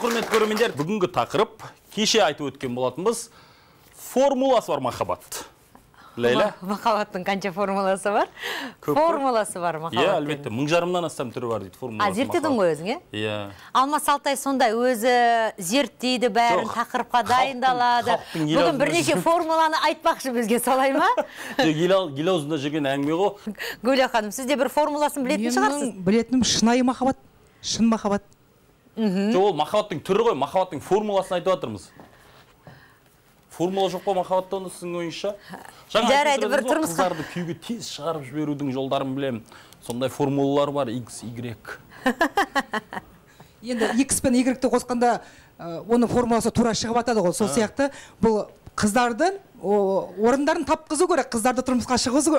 құрметті көрермендер бүгінгі тақырып кеше айтып өткен болатынбыз формуласы бар махаббат. Ләйлә Ма- махаббаттың қанша формуласы бар? Көп формуласы бар иә махаббаттың. әлбетте мың жарымнан астам түрі бар дейді формуласы а зерттедің ғой өзің иә. Иә алмас алтай сондай өзі зерттейді бәрін Жоқ, тақырыпқа дайындалады. бүгін бірнеше формуланы айтпақшы бізге солай ма? Жоқ, ел аузында жүрген әңгіме ғой. Гүля ханым сіз де бір формуласын білетін шығарсыз? менің білетінім шынайы махаббат шын махаббат. Жоқ ол махаббаттың түрі ғой махаббаттың формуласын айтып жатырмыз. Формула жоқ па махаббатта онда сіздің ойыңызша? Жарайды, бір тұрмысқа- қыздарды күйеуге тез шығарып жіберудің жолдарын білемін. Сондай формулалар бар x y енді x пен y-ті қосқанда оның формуласы тура шығып жатады ғой сол сияқты. Бұл қыздардың орындарын тапқызу керек қыздарды тұрмысқа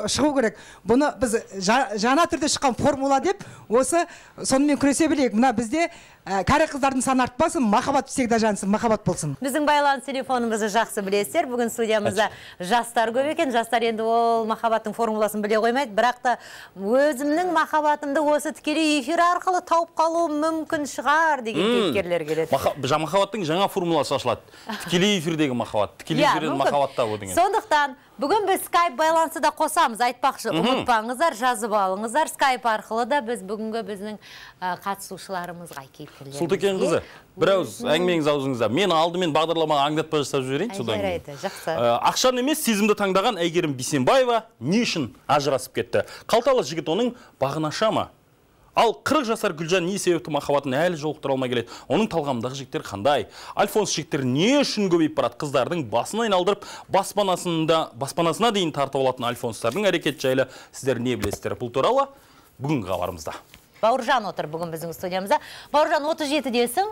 шығу керек. Бұны біз жа- жаңа түрде шыққан формула деп осы сонымен күресе білейік. Мына бізде кәрі қыздардың саны артпасын махаббат всегда жансын махаббат болсын. Біздің байланыс телефонымызды жақсы білесіздер. Бүгін студиямызда жастар көп екен. Жастар енді ол махаббаттың формуласын біле қоймайды. Бірақ та өзімнің махаббатымды осы тікелей эфир арқылы тауып қалуым мүмкін шығар деген кейіпкерлер келеді. Махаббаттың жаңа формуласы ашылады. Тікелей эфирдегі махаббат тікелей Иә, эфирден мүмкін. махаббат табу деген. Сондықтан бүгін біз скайп байланысы да қосамыз. Айтпақшы ұмытпаңыздар жазып алыңыздар. Скайп арқылы да біз бүгінгі біздің қатысушыларымызға кейіпкерлерімізге сұлтекен қызы бір ауыз әңгімеңіз аузыңызда мен алдымен бағдарламаға аңдатпа жасап жіберейін содан кейін. жақсы. Ә, ақшаны емес сезімді таңдаған әйгерім бейсенбаева не үшін ажырасып кетті? Қалталы жігіт оның бағын аша ма? Ал 40 жасар гүлжан не себепті махаббатын әлі жолықтыра алмай келеді? Оның талғамдағы жігіттер қандай? Альфонс жігіттер не үшін көбейіп барады? Қыздардың басын айналдырып баспанасында баспанасына дейін тартып алатын альфонстардың әрекеті жайлы сіздер не білесіздер? Бұл туралы бүгінгі хабарымызда. Бауыржан отыр бүгін біздің студиямызда. Бауыржан 37-десің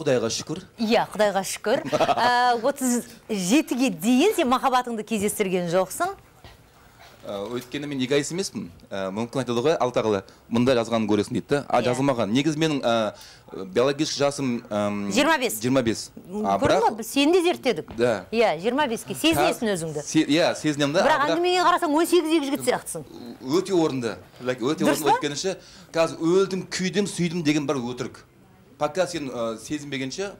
құдайға шүкір. Иә құдайға шүкір. Ә, 37-ге дейін сен махаббатыңды кездестірген жоқсың. Өйткені мен эгоист емеспін? Ә, мүмкін айтады ғой алла тағала мында жазғанын көресің дейді да? А Иә. жазылмаған. Негізі менің ә, биологический жасым әм, 25. 25 А, көрдің ба біз сені де зерттедік. Да. иә 25-ке сезінесің өзіңді. иә сезінемін да. Бірақ әңгімеге қарасаң 18-дегі жігіт сияқтысың. Өте орынды. Өте орынды. Өйткені ше қазір өлдім күйдім сүйдім деген бір өтірік. Пока сен сезінбегенше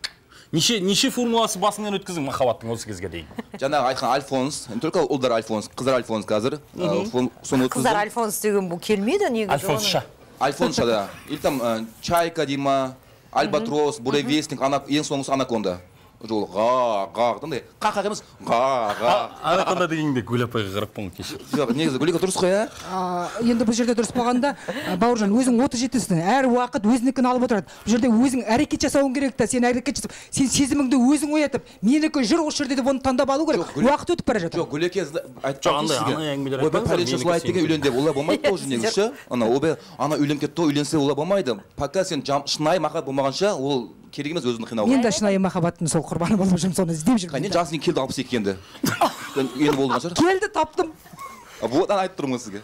неше неше формуласы басыңнан өткіздің махаббаттың осы кезге дейін? Жаңағы айтқан альфонс не только ұлдар альфонс қыздар альфонс қазір соны қыздар альфонс деген бұл келмейді негізі альфонсша. альфонша да. Или там ә, чайка дей ма альбатрос буревестник ана ең соңғысы анаконда. Жол ға ға қандай қақ емес ға ға. Анаконда дегенде гүл апайға қараппын ғой кешір жоқ негізі гүлика дұрыс қой иә А, енді бұл жерде дұрыс болғанда бауыржан өзің 37-сің әр уақыт өзінікін алып отырады. Бұл жерде өзің әрекет жасауың керек та сен әрекет жасап сен сезіміңді өзің оятып менікі жүр осы жерде деп оны таңдап алу керек. Уақыт өтіп бара жатыр. Жоқ гүлеке айтып Жоқ, андай- андай әңгімелер ойбай айтпаңыздар, пәленше менікі солай айтты екен үйлен деп олай болмайды да уже негізі ше. Ана ойбай ана үйленіп кетті ғой үйленсе олай болмайды. Пока сен шынайы махаббат болмағанша ол керек емес өзіңді қинау мен де шынайы махаббаттың сол құрбаны болып жүрмін соны іздеп жүрмін қане жасың келді алпыс екіге енді. Енді болған шығар. Келді таптым. А вот ана айтып тұрмын ғой сізге.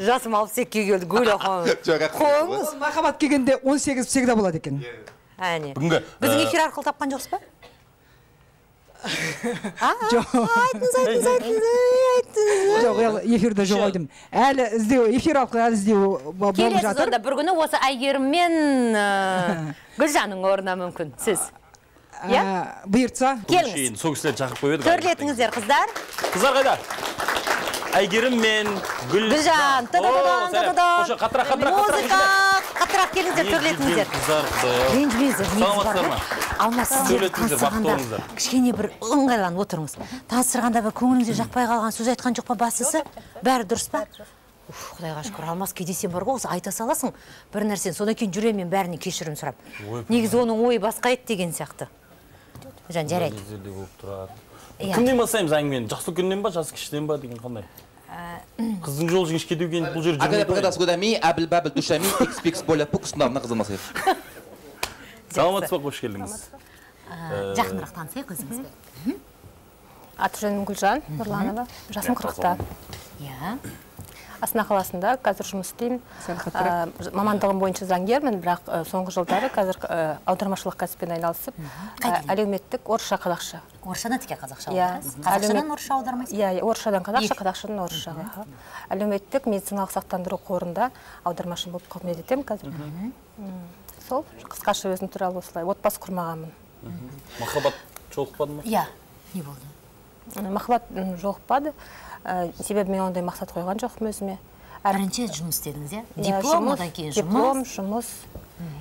Жасым 62-ге келді гүля ханым Жоқ, қойыңыз махаббат келгенде 18 всегда болады екен. Әне. Бүгінгі, біздің ә, эфир арқылы тапқан жоқсыз ба? Жоқ айтыңыз айтыңыз айтыңыз. Айтыңыз жоқ ол эфирде жоқ әлі іздеу эфир арқылы әлі іздеу бо- болып келесіз жатыр. онда бір күні осы әйгерім мен ә, гүлжанның орнына мүмкін сіз. Иә? бұйыртса. Келіңіз. Кейін сол кісілерді шақырып қойып едік төрлетіңіздер қыздар. Қыздар қайда? Әйгерім мен гүл гүлжан қаттырақ қаттырақ музыка қаттырақ келіңіздер төрлетіңіздер қыздар ренжімеңіздер Саламатсыздар ма? Алмас таныстырғанда болыңыздар. кішкене бір ыңғайланып отырыңыз таныстырғанда бір көңіліңізге жақпай қалған сөз айтқан жоқ па бастысы? Бәрі дұрыс па? Уф құдайға шүкір алмас кейде сен бар ғой осы айта саласың. Бір нәрсені содан кейін жүремін мен бәрінен кешірім сұрап. Негізі оның ойы басқа еді деген сияқты. Жан жарайды. Кездерде болып тұрады. Иә. кімнен бастаймыз әңгімені? Жақсы күннен ба жас кішіден ба деген қандай? Қыздың жолы жіңішке деген бұл жер жүрмейді саламатсыз ба қош келдіңіз. Жақынырақ танысайық өзіңізбен аты жөнім гүлжан нұрланова жасым қырықта. Иә. Астана қаласында қазір жұмыс істеймін. Ә, мамандығым бойынша заңгермін бірақ ә, соңғы жылдары қазір ә, аудармашылық кәсіппен айналысып әлеуметтік орысша қазақша. Орысшадан тіке қазақша Иә, аударасыз қазақшадан орысша аудармайсыз? Иә иә, орысшадан қазақша қазақшадан орысшаға аха. әлеуметтік медициналық сақтандыру қорында аудармашы болып қызмет етемін қазір. Сол қысқаша өзім туралы осылай отбасы құрмағанмын. Махаббат жолықпады ма? Иә не болды. Махаббат жолықпады. Ә, себебі мен ондай мақсат қойған жоқпын өзіме. Бірінші жұмыс дедіңіз иә? Иә, диплом жұмыс, одан кейін диплом жұмыс? жұмыс.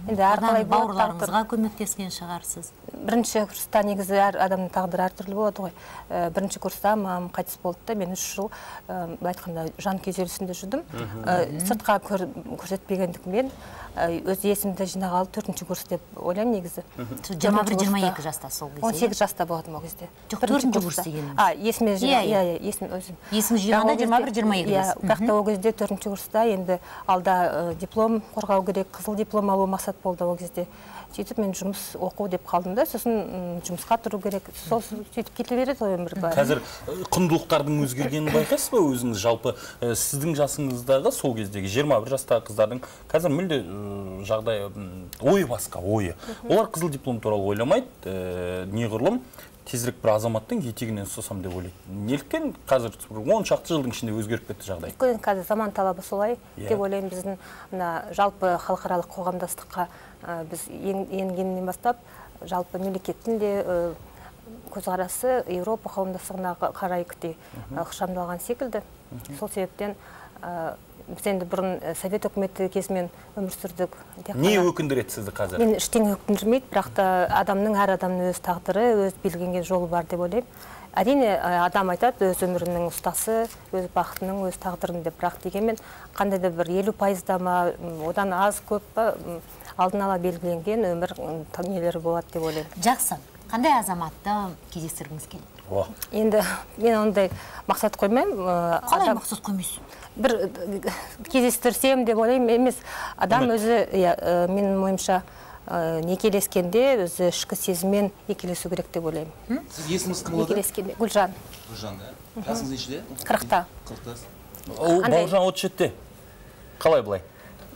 Енді әрқалай бауырларыңызға көмектескен шығарсыз? Бірінші курста негізі әр адамның тағдыры әртүрлі болады ғой. Ә, бірінші курста мамам қайтыс болды да мен үш жыл ә, былай айтқанда жан күйзелісінде жүрдім. Ә, сыртқа көр, көрсетпегендігіммен өз есімді жинағалы төртінші курс деп ойлаймын негізі. Жиырма бір жиырма екі жаста сол кезде он иә? сегіз жаста болатынмын ол кезде. Жоқ, төртінші курс дегенім. а есіме Иә, иә иә. иә есім өзім. Есіңіз Бірақ жиғанда ол кезде- 21-22 иә бірақ та ол кезде төртінші курста енді алда диплом қорғау керек қызыл диплом алу мақсат болды ол кезде. Сөйтіп мен жұмыс оқу деп қалдым да сосын жұмысқа тұру керек. Сол сөйтіп кете береді ғой өмір былай қазір құндылықтардың өзгергенін байқайсыз ба өзіңіз? Жалпы сіздің жасыңыздағы сол кездегі 21 жастағы қыздардың қазір мүлде жағдай м, ойы басқа ойы. Олар қызыл диплом туралы ойламайды неғұрлым. Тезірек бір азаматтың етегінен ұстасам деп ойлайды неліктен қазір он шақты жылдың ішінде өзгеріп кетті жағдай. Өйткені қазір заман талабы солай Иә. деп ойлаймын. Біздің мына жалпы халықаралық қоғамдастыққа ә, біз ен- енгеннен бастап жалпы мемлекеттің де ә, көзқарасы еуропа қауымдастығына қа- қарай күтей ықшамдалған секілді. Сол себептен ә, біз енді бұрын ә, совет үкіметі кезімен өмір сүрдік. Не өкіндіреді сізді қазір? мен ештеңе өкіндірмейді бірақ та адамның әр адамның өз тағдыры өз белгіленген жолы бар деп ойлаймын. Әрине ә, адам айтады өз өмірінің ұстасы өз бақытының өз тағдырым деп. Бірақ дегенмен қандай да бір елу пайызда ма одан аз көп па алдын ала белгіленген өмір нелері болады деп ойлаймын. Жақсы. Қандай азаматты кездестіргіңіз келеді? Енді мен ондай мақсат қоймаймын ә, қалай мақсат қоймайсыз? Бір э, кездестірсем деп ойлаймын емес. Адам өзі иә э, менің ойымша э, некелескенде өзі ішкі сезіммен некелесу керек деп ойлаймын. Сіз есіміңіз кім болады? Некелескенде. Гүлжан. Гүлжан да? Жасыңыз нешеде қырықта. Қырықтасыз бауыржан отыз жетіде қалай былай?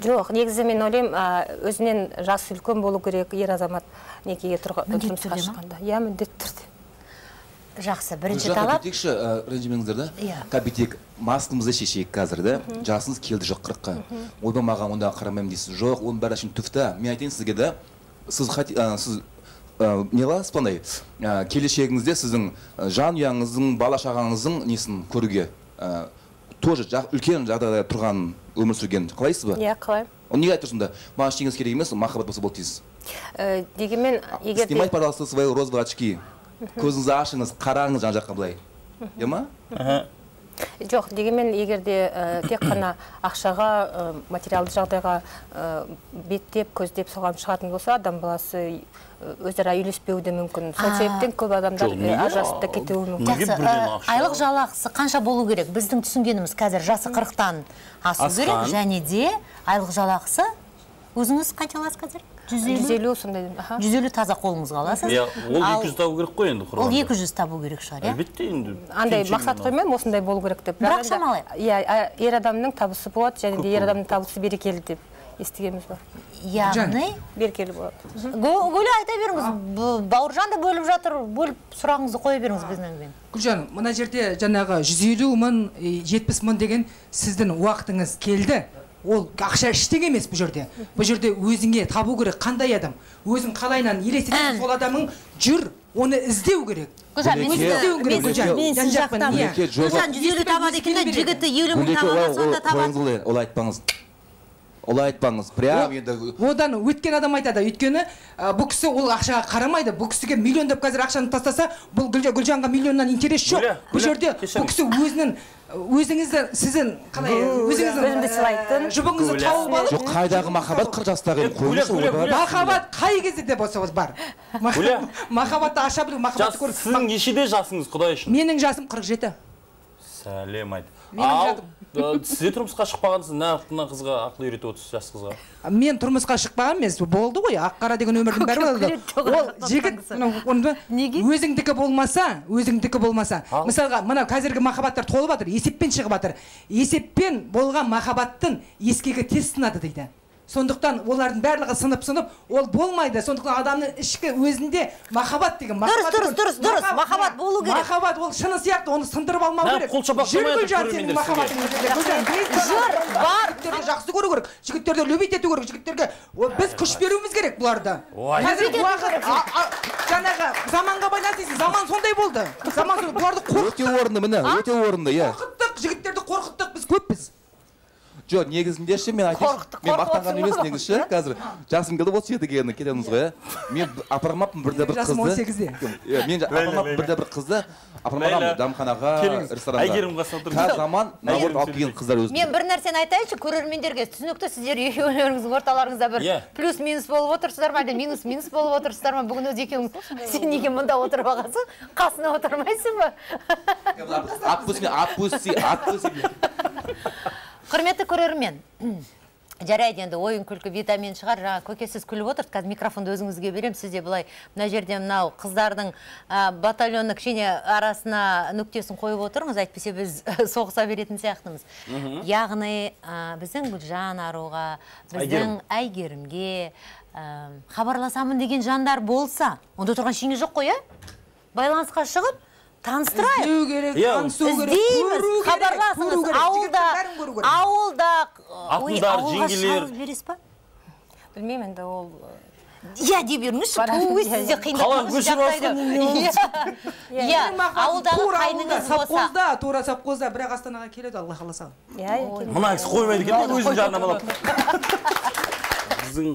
Жоқ негізі мен ойлаймын өзінен жасы үлкен болу керек ер азамат некеге тұрмысқа шыққанда. Иә міндетті түрде. Жақсы. Бірінші талап кетейікші ә, ренжімеңіздер да? Иә. кәпитек маскамызды шешейік қазір да. Жасыңыз келді жоқ қырыққа. Ойбай маған онда қарамаймын дейсіз. Жоқ оның бәрі әшейін түф та. Мен айтайын сізге да сіз сіз ә, не қыласыз ба андай ә, келешегіңізде сіздің жанұяңыздың бала шағаңыздың несін көруге тоже үлкен жағдайда тұрған өмір сүрген. Қалайсыз ба? Иә қалай. Ол неге айтып сонда маған ештеңесі керек емес махаббат болса болды дейсіз. Э, дегенмен егер снимайте пожалуйста свои розовые очки. Көзіңізді ашыңыз қараңыз жан жаққа былай. Иә ма? Жоқ дегенмен егер де э, тек қана ақшаға материалды жағдайға э, беттеп көздеп соған шығатын болса адам баласы өзара үйлеспеуі де мүмкін. Сол себептен көп адамдар ажырасып та кетуі мүмкін. Ә, айлық жалақысы қанша болу керек? Біздің түсінгеніміз қазір жасы қырықтан асу керек және де айлық жалақысы өзіңіз қанша аласыз қазір. Жүз жүз елу сондай аха жүз елу таза қолыңызға аласыз. Иә ол Ал 200 табу керек қой енді ол екі жүз табу керек шығар иә? Әлбетте енді андай мақсат қоймаймын осындай болу керек деп. Бірақ шамалы. иә ер адамның табысы болады және де ер адамның табысы берекелі деп естігеніміз бар. Яғни? Берекелі болады. Гүлі айта беріңіз. Бауыржан да бөліп жатыр. Бөліп сұрағыңызды қоя беріңіз біздің гүлжан мына жерде жаңағы жүз елу мың жетпіс мың деген сіздің уақытыңыз келді. Ол ақша ештеңе емес бұл жерде. Бұл жерде өзіңе табу керек қандай адам? Өзің қалайынан елестетесің сол адамың жүр оны іздеу керек. Гүлжан мен сізді гүлжан. жүз елу табады екен да Ескілеу керек. жігіті елу мың табады олай сонда ол- табады. қойыңыз олай айтпаңыз. Олай айтпаңыз прям енді одан өткен адам айтады өйткені ә, бұл кісі ол ақшаға қарамайды. Бұл кісіге миллиондап қазір ақшаны тастаса бұл Гүлжа- гүлжанға миллионнан интерес жоқ. Бұл жерде бұл кісі өзінің өзіңізді сіздің қалай өзіңіздің Өзімді сыйлайтын. ә, жұбыңызды тауып алып жоқ қайдағы махаббат қырық жастағы махаббат қай кезде де болса бар. Махаббатты аша білу махаббатты көру. Сіздің нешеде жасыңыз құдай үшін? Менің жасым 47 сәлем айт. Ал жатым. ә, сіз де тұрмысқа шықпағансыз неғып мына қызға ақыл үйретіп отырсыз жас қызға мен тұрмысқа шықпаған емес болды ғой ақ қара деген өмірдің бәрі жоқ ол жігіт Неге? өзіңдікі болмаса өзіңдікі болмаса Ал. мысалға мына қазіргі махаббаттар толып жатыр есеппен шығып жатыр есеппен болған махаббаттың ескегі тез сынады дейді сондықтан олардың барлығы сынып сынып ол болмайды. Сондықтан адамның ішкі өзінде махаббат деген дұрыс, деген- дұрыс, дұрыс. Махаббат болу керек. махаббат ол шыны сияқты оны сындырып алмау керек. жүр гүлжан сенің махаббатың бар. жігіттерді жақсы көру керек. Жігіттерді любить ету керек. Жігіттерге біз күш беруіміз керек бұларда Ой. қазір Любить ету уақыт жаңағы заманға байланысты дейсің, заман сондай болды. Заман бұларды өте орынды міне өте орынды иә. Қорқыттық жігіттерді қорқыттық. Біз көппіз. Жоқ негізінде ше мен айтайыншы мен мақтанған емес негізі ше қазір. Жасым келді отыз жетіге енді кетеміз ғой иә. Мен апармаппын бірде бір Жасым қызды. 18-де. иә мен апармаппын бірде бір қызды. Апармағанмын дәмханаға ресторанға. Қазір заман наоборот алып келген қыздар өзі. Мен бір нәрсені айтайыншы көрермендерге түсінікті сіздер екеулеріңіздің орталарыңызда бір Иә. плюс минус болып отырсыздар ма әлде минус минус болып отырсыздар ма? Бүгін өзі екеуіңіз сен неге мұнда отырып алғансың қасына отырмайсың ба? Отпусти отпусти отпусти құрметті көрермен жарайды енді ойын күлкі витамин шығар жаңа көке сіз күліп отырсыз қазір микрофонды өзіңізге беремін сіз де былай мына жерде мынау қыздардың ә, батальонның кішкене арасына нүктесін қойып отырмыз әйтпесе біз соғыса беретін сияқтымыз. Яғни ә, біздің гүлжан аруға біздің әйгерімге ә, хабарласамын деген жандар болса онда тұрған ештеңе жоқ қой иә? Байланысқа шығып таныстырайық. іздеу керек танысу керек іздейміз. хабарласыңыз. ауылда ауылда ауылға жеңгелер. бересіз ба? Білмеймін енді ол иә дей беріңізші иә, сізде иә. ауылдағы тура қайныңыз совхозда тура совхозда бірақ астанаға келеді алла қаласа. Иә мына кісі қоймайды екен өзін жарнамалап. Біздің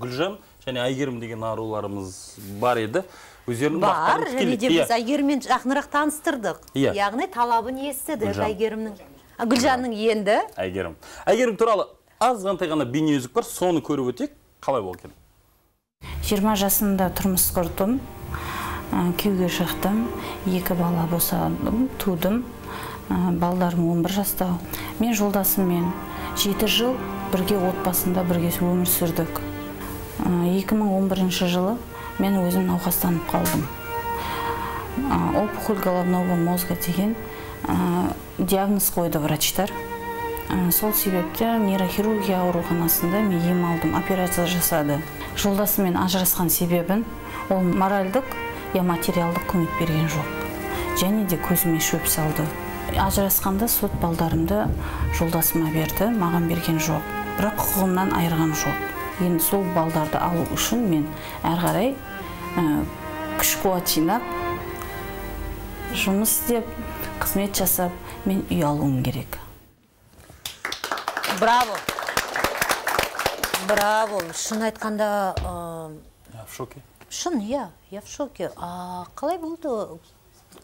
гүлжан және әйгерім деген аруларымыз бар еді. Өздерінің бар және де Иә. біз әйгеріммен жақынырақ таныстырдық. Иә. яғни талабын естідік әйгерімнің. Гүлжанның енді? Әйгерім. Әйгерім туралы азғантай ғана бейне үзік бар соны көріп өтейік. Қалай болды екен жиырма жасымда тұрмыс құрдым. Ә, күйеуге шықтым. Екі бала босандым тудым. Ә, балдарым 11 жаста. Мен жолдасыммен жеті жыл бірге отбасында бірге өмір сүрдік. Ә, 2011 жылы мен өзім науқастанып қалдым. Опухоль головного мозга деген диагноз қойды врачтар. Сол себепті нейрохирургия ауруханасында мен ем алдым операция жасады. Жолдасыммен ажырасқан себебін ол моральдық я материалдық көмек берген жоқ. Және де көзіме шөп салды. Ажырасқанда сот балдарымды жолдасыма берді маған берген жоқ. Бірақ құқығымнан айырған жоқ. Енді сол балдарды алу үшін мен әрі қарай ә, күш қуат жинап жұмыс істеп қызмет жасап мен үй алуым керек. Браво! Браво! Шын айтқанда ә, в шоке. шын иә я в шоке. А қалай болды?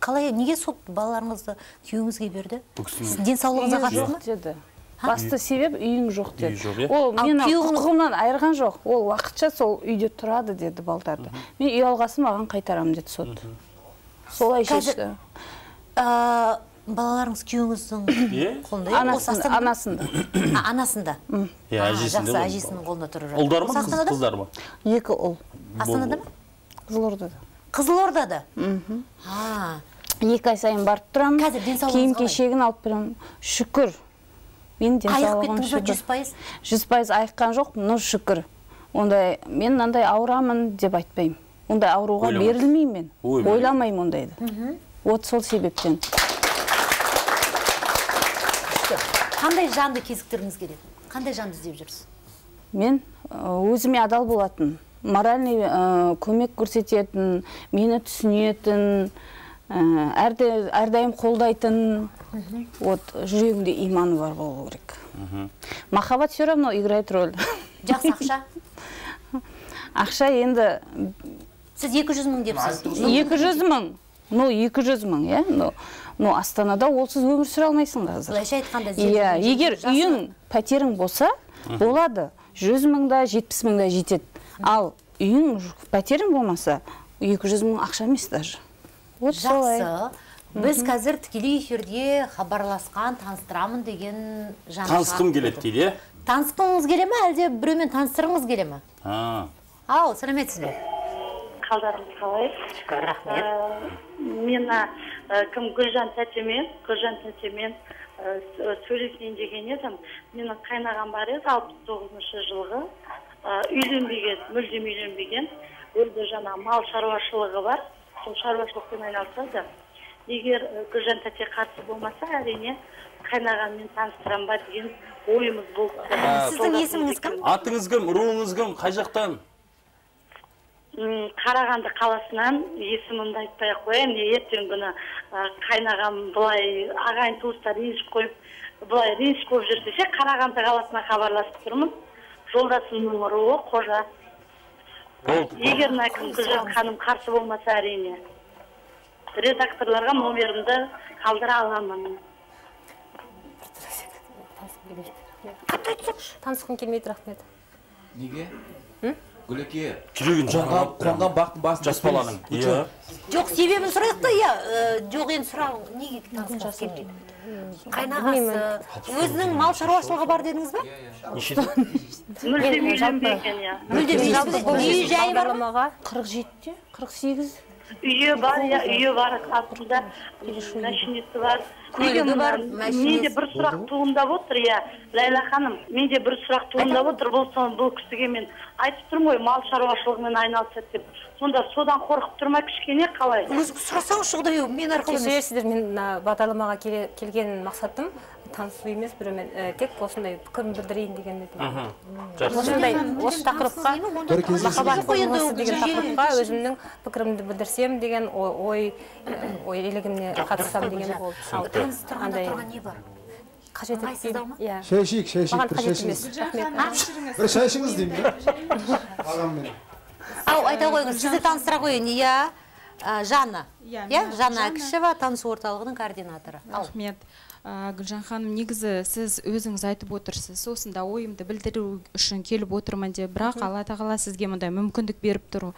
Қалай неге сол балаларыңызды күйеуіңізге берді? Бұл кісінің- Сіздің денсаулығыңызға қатысты ма? Деді. Басты себеп үйің жоқ деді. Үй жоқ, иә? ол мені құқығымнан айырған жоқ. Ол уақытша сол үйде тұрады деді балдарды. Мен үй алғасын маған қайтарамын деді сот. Солай шешті. балаларыңыз күйеуіңіздің Иә. қолында иә? Анасында. Анасында? Анасында иә әжесінде жақсы әжесінің қолында. тұрып жатыр. Ұлдар ма қыздар ма? Екі ұл. Астанада ма? Қызылордада. Қызылордада? А. Екі ай сайын барып тұрамын. Қазір денсаулығыңыз киім кешегін алып беремін. Шүкір. Менің айығып денсаулығым кеттіңіз ба шүкір. жүз пайыз? Жүз пайыз айыққан жоқ но шүкір. Ондай мен мынандай ауырамын деп айтпаймын. Ондай ауруға берілмеймін мен. Ойламаймын ондайды. Вот сол себептен. Қандай жанды кезіктіргіңіз келеді? Қандай жанды іздеп жүрсіз? Мен өзіме адал болатын моральный ә, көмек көрсететін мені түсінетін әрдайым қолдайтын вот жүрегінде иманы бар болу керек. Махаббат все равно играет роль. Жақсы ақша? Ақша енді сіз 200 мың депсіз екі жүз мың. Ну екі жүз мың иә? Но но астанада олсыз өмір сүре алмайсың қазір. Былайша айтқанда иә егер үйің пәтерің болса болады. жүз мың да жетпіс мың да жетеді ал үйің пәтерің болмаса екі жүз мың ақша емес даже. Жақсы. біз қазір тікелей эфирде хабарласқан таныстырамын деген жан танысқым келеді дейді иә? Танысқыңыз келе ма әлде біреумен таныстырғыңыз келе ма А, ау сәлеметсіз бе қалдарыңыз қалай? Шүкір рахмет. Ә, мен мына ә, кім? Гүлжан тәтемен. Гүлжан тәтемен с- сөйлесейін деген едім. Менің қайнағам бар еді алпыс тоғызыншы жылғы. Үйленбеген мүлдем үйленбеген. Өзі жаңа мал шаруашылығы бар. Сол шаруашылықпен айналысады егер гүлжан тәте қарсы болмаса әрине қайнағаммен таныстырамын ба деген ойымыз болды. Сіздің есіміңіз кім? атыңыз кім? Руыңыз кім? Қай жақтан? Қарағанды қаласынан есімімді айтпай ақ қояйын. Ертеңгі күні қайнағам былай ағайын туыстар ренжіп қойып былай ренжіп болып жүрсе ше қарағанды қаласына хабарласып тұрмын. Жолдасымның руы қожа. Егер мына гүлжан ханым қарсы болмаса әрине редакторларға номерімді қалдыра аламын. Танысқым келмейді рахмет. Неге? Гүлеке жүрегін қонған бақтың басын жас баланың. иә. Жоқ себебін сұрайық та иә жоқ енді сұрау неге келмейді? Қайнағасы. Өзінің мал шаруашылығы бар дедіңіз ба? Мүлдем иә? Мүлдем үй жайы бар ма? қырық жетіде қырық сегіз. Үйі бар иә үйі бар астында машинесі бар. Бар, менде бір сұрақ туындап отыр иә ләйлә ханым менде бір сұрақ туындап отыр бұл сон- бұл кісіге мен айтып тұрмын ғой мал шаруашылығымен айналысады деп сонда содан қорқып тұр ма кішкене қалай өзі сұрасаңызшы құдай мен арқылы емес кешіресіздер мен мына бағдарламаға келген мақсатым танысу емес біреумен ә, тек осындай пікірімді білдірейін деген едім осындай осы тақырыпқа махаббат деген тақырыпқа өзімнің пікірімді білдірсем деген ой ой, елігімне қатыссам деген болды андай тұрған не бар? қажет иә шай ішейік шай ішейік маған бір шай ішіңіз емес. Рахмет. бір шай ішіңіз деймін да ағаммен. Ау айта қойыңыз сізді таныстыра қояйын. Иә. Жанна. Иә, иә жанна. Әкішева танысу орталығының координаторы. Рахмет. Ә, гүлжан ханым негізі сіз өзіңіз айтып отырсыз осында ойымды білдіру үшін келіп отырмын деп. Бірақ алла тағала сізге мындай мүмкіндік беріп тұр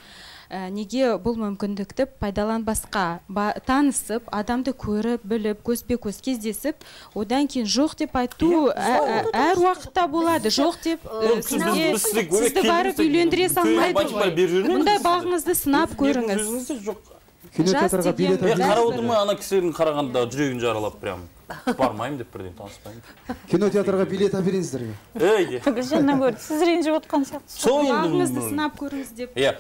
Ә, неге бұл мүмкіндікті пайдаланбасқа ба, танысып адамды көріп біліп көзбе көз кездесіп одан кейін жоқ деп айту ә- ә- әр уақытта болады. Жоқ деп сізге сізді барып үйлендіре салмайды ғой. Мұндай бағыңызды сынап көріңіз. жоқ. Билет қарап отырмын ана кісінің қарағанда жүрегін жаралап прям. бармаймын деп бірден таныспаймын. Кино театрға билет әперіңіздерге ей де гүлжаннан гөрі сіз ренжіп отқан сияқтысыз. Сол бағыңызды сынап көріңіз деп. Иә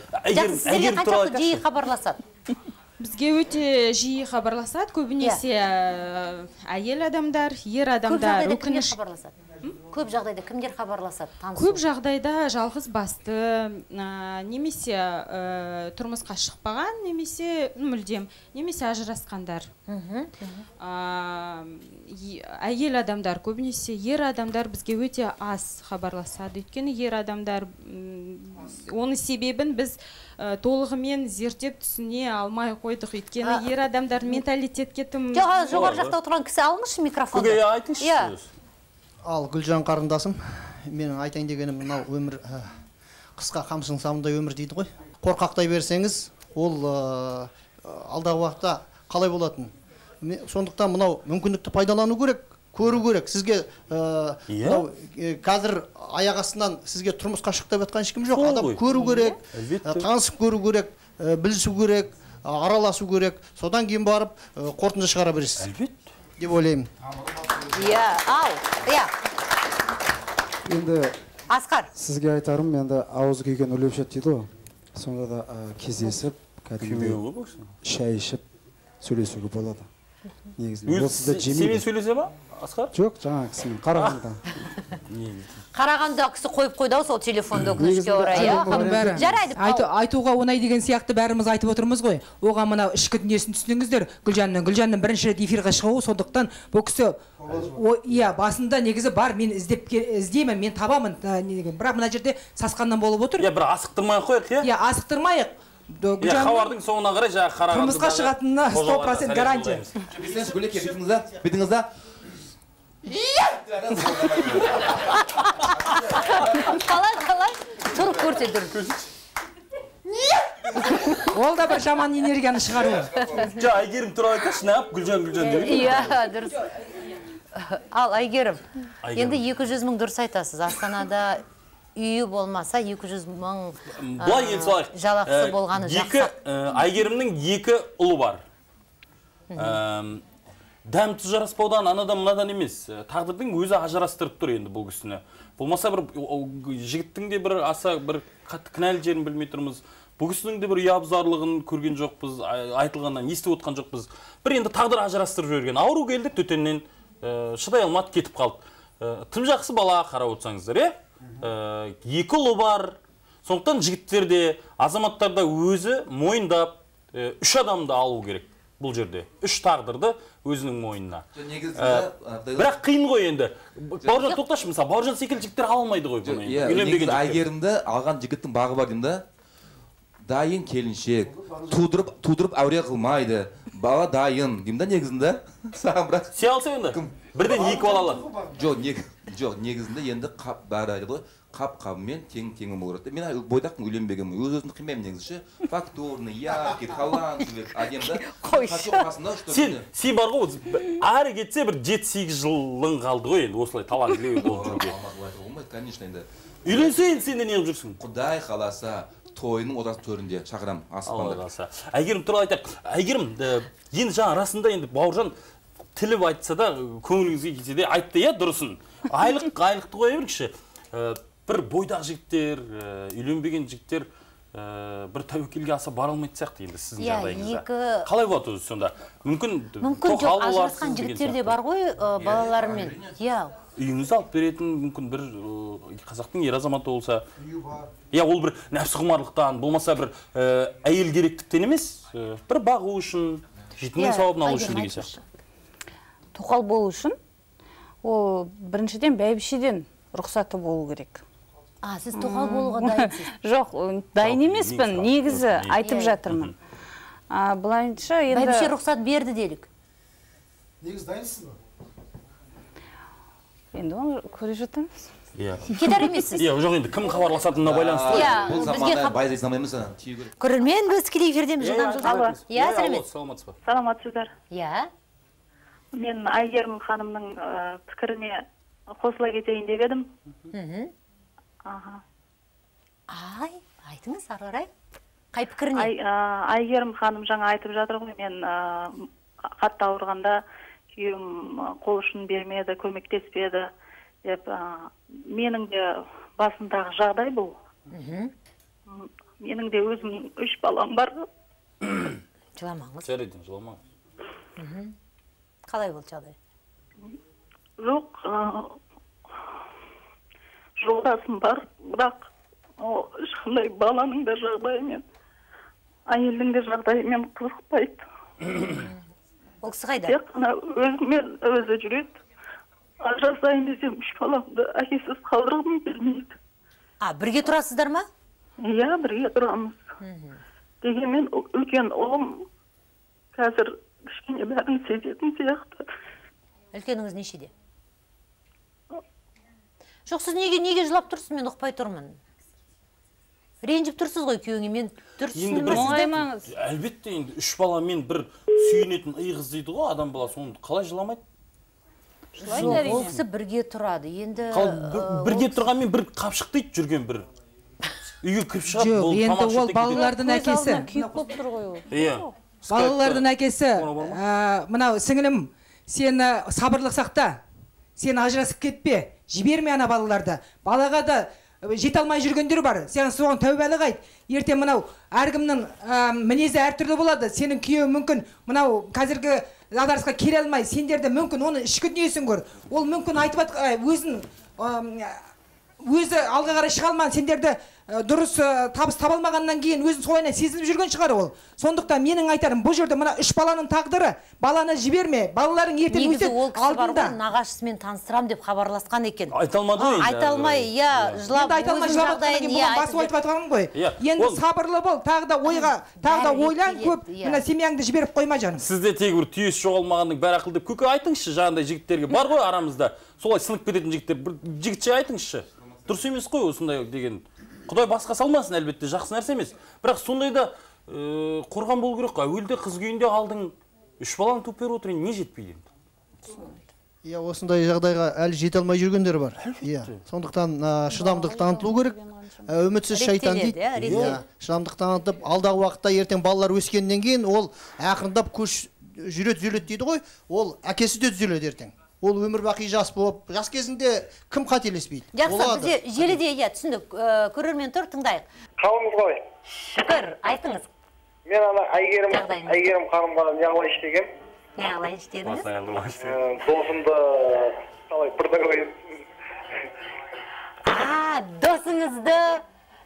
сіздерге қаншалықты жиі хабарласады? Бізге өте жиі хабарласады. Көбінесе ә, әйел адамдар ер адамдар өкініш хабарласады? Көп жағдайда кімдер хабарласады? Танысу. Көп жағдайда жалғыз басты ә, немесе ә, тұрмысқа шықпаған немесе мүлдем немесе ажырасқандар. Ә, е- әйел адамдар көбінесе ер адамдар бізге өте аз хабарласады. Өйткені ер адамдар м, оның себебін біз ә, толығымен зерттеп түсіне алмай қойдық. Өйткені ер адамдар менталитетке тым жоқ жоғары жақта отырған кісі алыңызшы микрофонды. Көке айтыңызшы Иә. Ал гүлжан қарындасым менің айтайын дегенім мынау өмір ә, қысқа қамшының сабындай өмір дейді ғой. Қорқақтай берсеңіз ол ә, алдағы уақытта қалай болатын? Сондықтан мынау мүмкіндікті пайдалану керек көру керек. Сізге ә, Иә. мынау ә, қазір аяқ астынан сізге тұрмысқа шық деп жатқан ешкім жоқ. Адам көру керек Әлбетте. ә, танысып көру керек ә, білісу керек ә, араласу керек. Содан кейін барып ә, қорытынды шығара бересіз. Әлбетте. Деп ойлаймын. Иә ал иә енді асқар. сізге айтарым енді ауызы күйген өшеді дейді ғой. Сонда да ә, кездесіп кәдімгідей шай ішіп сөйлесуге болады. Сенен жемейді. сөйлесе ма асқар? Жоқ жаңағы кісімен қарағанда. қарағанда кісі қойып қойды ау сол телефонды өкінішке орай иә? жарайды айтуға оңай деген сияқты бәріміз айтып отырмыз ғой. Оған мынау ішкі дүниесін түсініңіздер гүлжанның гүлжанның бірінші рет эфирға шығуы сондықтан бұл кісі о- иә басында негізі бар мен іздеп іздеймін мен табамын не деген. Бірақ мына жерде сасқаннан болып отыр. Иә бір асықтырмай ақ қояйық иә иә асықтырмайық иә хабардың соңына қарай жаңағы қарағанды тұрмысқа шығатынына 100% гарантия. Білсеңіз гүлеке бүйтіңіз да? Бүйтіңіз да? Қалай қалай? Тұрып көрсет тұрып ол да бір жаман энергияны шығару. Жаңа әйгерім туралы айтайықшы неғып гүлжан гүлжан деп иә дұрыс. Ал әйгерім енді екі жүз мың дұрыс айтасыз. Астанада үйі болмаса 200 мың былай келе салайық. жалақысы Ә, болғаны жақсы. әйгерімнің екі ұлы бар. Әм, дәм тұз жараспаудан анадан мынадан емес. Ә, тағдырдың өзі ажырастырып тұр енді бұл кісіні. Болмаса бір жігіттің де бір аса бір қатты кінәлі жерін білмей тұрмыз. Бұл кісінің де бір ұябзарлығын көрген жоқпыз ай- айтылғаннан естіп отқан жоқпыз. Бір енді тағдыр ажырастырып жіберген. Ауру келді төтеннен ә, шыдай алмады кетіп қалды. Ә, тым жақсы бала қарап отырсаңыздар иә екі ұлы бар. Сондықтан жігіттер де азаматтар да өзі мойындап үш адамды алу керек бұл жерде. Үш тағдырды өзінің мойнына. Ә, бірақ қиын ғой енді. Бауыржан тоқташы мысалы бауыржан секілді жігіттер ала алмайды ғой бұны иә үйленбеген әйгерімді алған жігіттің бағы бар деймін да. Дайын келіншек тудырып тудырып әуре қылмайды. Бала дайын деймін да негізінде. Саған бірақ сен алса енді бірден екі балалы жоқ жоқ негізінде енді бәрі айтады ғой. Қап қабымен тең теңі болу керек мен бойдақпын үйленбегенмін өз өзімді қимаймын негізі ше. Фактурный яркий талантливый әдемі да. Қойшы. сен сен бар ғой әрі кетсе бір жеті сегіз жылың қалды ғой енді осылай талантлы болып жүруге болмайды конечно енді. Үйленсе енді сен де неғып жүрсің? Құдай қаласа тойының ортасы төрінде шақырамын алла асықпаңдар қаласа. Әйгерім туралы айтайық. Әйгерім енді жаңа расында енді бауыржан тіліп айтса да көңіліңізге келсе де айтты иә дұрысын. Айлық айлықты қоя беріңізші. Ә, бір бойдақ жігіттер үйленбеген жігіттер ә, бір тәуекелге аса бара алмайтын сияқты енді сіздің Иә, жағдайыңызда. екі- қалай болады өзі сонда? Мүмкін мүмкін жоқ тоқал ажырасқан жігіттер де бар ғой ә, балаларымен. иә үйіңізді алып беретін мүмкін бір қазақтың ер азаматы болса. Иә ол бір нәпсіқұмарлықтан болмаса бір ә, әйел керектіктен емес ә, бір бағу үшін жетімнің Иә, сауабын алу үшін деген сияқты тоқал болу үшін ол біріншіден бәйбішеден рұқсаты болу керек. А сіз тоқал болуға дайынсыз? Жоқ дайын емеспін негізі айтып Иә. жатырмын а былайынша енді бәйбіше рұқсат берді делік. Негізі дайынсыз ба? Енді оны көре жатармыз иә. Кетер емессіз? Иә жоқ енді кім хабарласатынына байланысты. Иә, бұл бізге заманда емес ана тию керек. Көрермен біз тікелей эфирдеміз жылдам жылдам иә сәлеметсіз? Саламатсыз ба саламатсыздар. Иә. Мен әйгерім ханымның пікіріне қосыла кетейін деп едім. Мхм. Аха ай айтыңыз ары қарай қай пікіріне? Ай, әйгерім ханым жаңа айтып жатыр ғой мен қатты ауырғанда күйеуім қол ұшын бермеді көмектеспеді деп ә, менің де басымдағы жағдай бұл. Мхм. Менің де өзімнің үш балам бар. Жыламаңыз. Жарайды жыламаңыз. Қалай болды жағдай? Жоқ жолдасым бар. Бірақ ешқандай баланың да жағдайымен әйелдің де жағдайымен қызықпайды. Ол кісі қайда? Тек қана өзімен өзі жүреді. Ажырасайын десем үш баламды әкесіз қалдырғым келмейді а бірге тұрасыздар ма? Иә бірге тұрамыз. Дегенмен үлкен ұлым қазір кішкене бәрін сезетін сияқты. Үлкеніңіз нешеде? Жоқ сіз неге неге жылап тұрсыз? Мен ұқпай тұрмын. Ренжіп тұрсыз ғой күйеуіңе мен дұрыс мұңаймаңыз әлбетте енді үш баламен бір сүйенетін ый қыз дейді ғой адам баласы оны қалай жыламайды? Жылайды ол кісі бірге тұрады. Енді бір- бірге тұрғанмен бір қапшық дейді жүрген бір. Үйге кіріп шығады жоқ енді ол балалардың әкесі. күйік болып тұр ғой ол. Иә. Балалардың әкесі. Ә, мынау сіңілім сені сабырлық сақта. Сен ажырасып кетпе. Жіберме ана балаларды. Балаға да ә, жете алмай жүргендер бар. Сен соған тәубалық айт. Ертең мынау әркімнің ә, мінезі әртүрлі болады. Сенің күйеуің мүмкін мынау қазіргі дағдарысқа келе алмай сендерді мүмкін оның ішкі дүниесін көр. Ол мүмкін айтып ә, өзін ам, өзі алға қарай шыға алмаған сендерді ә, дұрыс ә, табыс таба алмағаннан кейін өзін солайынан сезініп жүрген шығар ол. Сондықтан менің айтарым бұл жерде мына үш баланың тағдыры баланы жіберме балаларың ертең негізі өседі ол кісі бар алдында. ғой нағашысымен таныстырамын деп хабарласқан екен. Айта алмады ғой айта алмай иә жылап енді айта алмай өзінің жылап жағдайын иә бұған басып айтып жатқаным ғой. Иә, енді сабырлы бол тағы да ойға тағы да ойлан көп иә. мына семьяңды жіберіп қойма жаным. Сізде тегі бір түйесі жоғалмағанның бәрі ақыл деп көке айтыңызшы жаңағыдай жігіттерге. Бар ғой арамызда. Солай сынып кететін жігіттер. Бір жігітше айтыңызшы. Дұрыс емес қой осындай деген. Құдай басқа салмасын әлбетте жақсы нәрсе емес. Бірақ сондайда ә, қорған болу керек қой. Әуелде қыз күйінде алдың үш баланы туып беріп отыр енді не жетпейді енді? Иә осындай жағдайға әлі жете алмай жүргендер бар. Иә сондықтан шыдамдық танытылу керек. А, үмітсіз шайтан дейді. иә, иә шыдамдық танытып алдағы уақытта ертең балалар өскеннен кейін ол ақырындап көш жүреді түзеледі дейді ғой. Ол әкесі де түзеледі ертең. Ол өмір бақи жас болып жас кезінде кім қателеспейді? Жақсы бізде желіде иә түсіндік. Ә, көрермен тұр тыңдайық. Қалыңыз қалай шүкір айтыңыз мен ана әйгерім әйгерім ханымға неғылайыншы дегем не қылайыншы дедіңіз? Ә, досымды қалай бірдеңе а досыңызды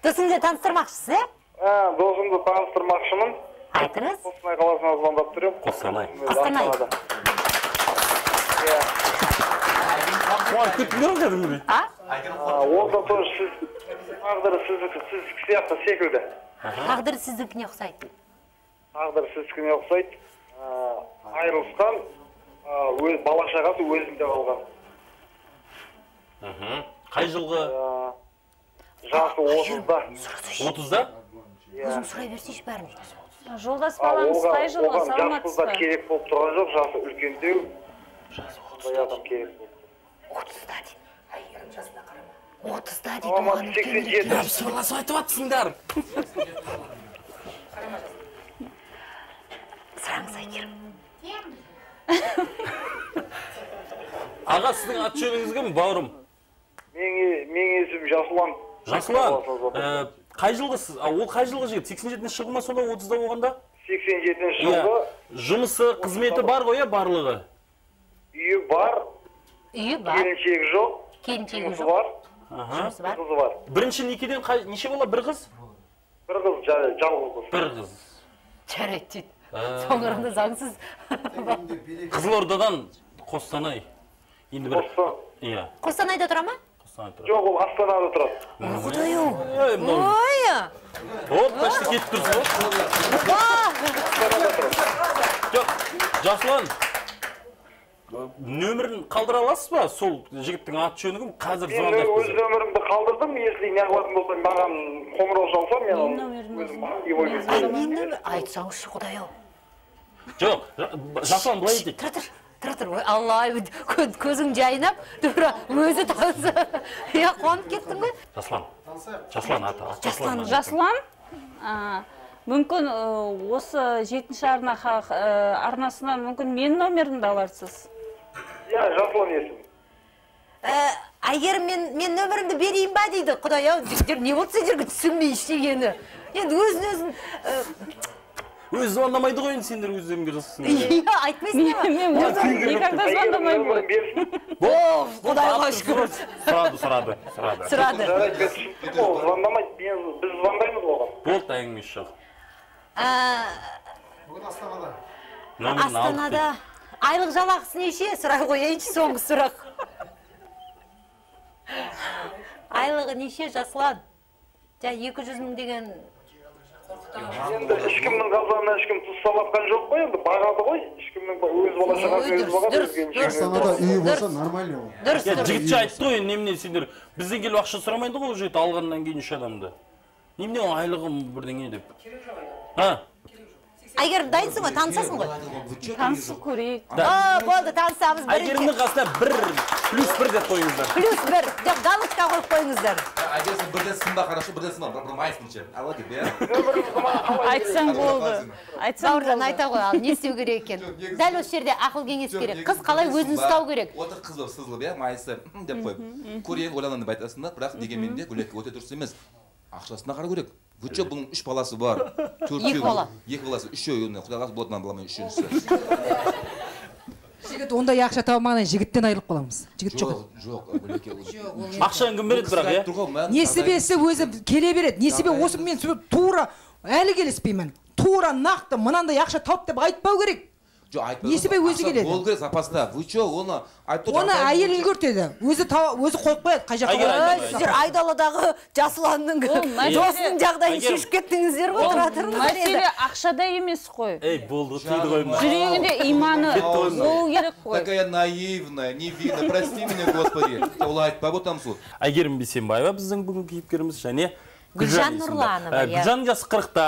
досыңызды таныстырмақшысыз иә ә, досымды таныстырмақшымын. Айтыңыз. Қостанай қаласынан звондап тұрамын қостанай. Қостанай. Қуанып ғой кәдімгідей а А, ол да тоже сіз тағдыры сіздікі сіздікі сияқты секілді тағдыр сіздікіне ұқсайды тағдыры сіздікіне ұқсайды айырылысқан өз бала шағасы өзінде қалған Мхм. қай жылғы жасы отызда отызда өзің сұрай берсейші бәрін жолдас балаңыз қай жылғы саламатсыз ба керек болып тұрған жоқ жасы үлкендеу сондай адам керек отызда дейді әйгерім жасына қарама отызда дейді Мамам оған 87. сырласып айтып жатсыңдар сұраңыз әйгерім аға сіздің аты жөніңіз кім бауырым? Менің есімім жасұлан. Жасұлан? Ә, қай жылғысыз а, ол қай жылғы жігіт? сексен жетінші жылғы ма сонда отызда болғанда? сексен жетінші иә. жылғы жұмысы қызметі бар ғой иә барлығы? Үйі бар. Үйі бар. Келіншегі жоқ. Келіншегі жоқ. бар. Жұмысы бар. Қызы бар. Бірінші некеден қай- неше бала бір қыз? Бір қыз жа- жалғыз қыз. Бір қыз. Жарайды дейді. Ә, соңырында заңсыз. Қызылордадан қостанай. Енді бір иә. Қостанайда тұра ма? Жоқ ол астанада тұрады құдай ау. Ой вот почти кетіп тұрсыз ғой. Жоқ жасұлан. Нөмірін қалдыра аласыз ба сол жігіттің аты жөні кім? Қазір мен звондап өз тұрсыз. нөмірімді қалдырдым если не қылатын болса маған қоңырау шалса мен оны мен айтсаңызшы құдай ау. Жоқ жа- жасұлан былай дейді тұра тұр тұра тұр ой алла кө- көзің жайнап тура өзі танысы иә қуанып кеттің ғой. Жасұлан. Жасұлан аты Жасұлан. жасұлан. а, мүмкін ы, осы жетінші арна арнасынан мүмкін менің номерімді аларсыз. Иә жасұлан есімім Ә, әйгерім мен мен нөмірімді берейін ба дейді құдай ау? Жігіттер не болды сендерге түсінбей ештеңені. Енді өзін өзін өзі звондамайды ғой енді сендер өздеріңге жасайсыңдар иә айтпайсыңдар ма мен никогда звондамаймын ғой? берсін о құдайға шүкір сұрады сұрады. сұрады сұрады ол звондамайды мен біз звондаймыз оған. Болды әңгімесі жоқ Ә, бүгін астанада. Астанада. Айлық жалақысы неше сұрай қояйыншы соңғы сұрақ. Айлығы неше жасұлан? Жа екі жүз мың деген енді ешкімнің қазанына ешкім тұз салатқан жоқ қой енді бағады ғой. Ешкімнің өз бала шағасы Ой, өз дұрыс, бағады дұрыс, өзгенің дұрыс. шегінен астанада үйі болса дұрыс. нормальный ол. Дұрыс дұрыс. жігіт же айтты ғой немене сендер? Бізден келіп ақша сұрамайды ғой ол жігіт алғаннан кейін үш адамды. Немене ол айлығым бірдеңе деп а? Әйгерім дайынсың ғой танысасың ғой. Танысып көрейік о болды танысамыз. Әйгерімнің қасына бір плюс бір деп қойыңыздар. Плюс бір. Жоқ галочка қойып қойыңыздар. Әйгерім бірден сынба хорошо бірден сынба бір бұрмайсың ала деп иә? Айтсаң болды. Айтсаң бауыржан айта ғой ал не істеу керек екен? Дәл осы жерде ақыл кеңес керек. қыз қалай өзін ұстау керек? отыр қыз болып сызылып иә майысы деп қойып. Көрейін ойланамын деп айтасың да бірақ дегенмен де гүлекке өте дұрыс емес. Ақшасына қарау керек. Вы че бұның үш баласы бар. Екі бала. екі баласы үшеуі құдай қаласа болады мына баламен үшіншісі жігіт ондай ақша таба алмағаннан жігіттен айырылып қаламыз. Жігіт жоқ жоқ ақшаны кім береді бірақ иә? несібесі өзі келе береді несібе осы мен тура әлі келіспеймін. Тура нақты мынандай ақша тауып деп айтпау керек. Жоқ айтпай несібе өзі келеді? Болу керек запаста вы че оны айтып оны бойынша- көртеді өзі өзі қойып қояды қай жаққа сіздер айдаладағы жасұланның досының жағдайын шешіп кеттіңіздер ғой ол тұра тұрыңыздар енді мәселе ақшада емес қой. Ей болды тиді ғой мына. жүрегінде иманы болу керек қой. Такая наивная невинная. Прости меня господи. Олай айтпап отырмыз ғой әйгерім бейсенбаева біздің бүгінгі кейіпкеріміз және Гүлжан. Нұрланова, Ә, иә. гүлжанның жасы қырықта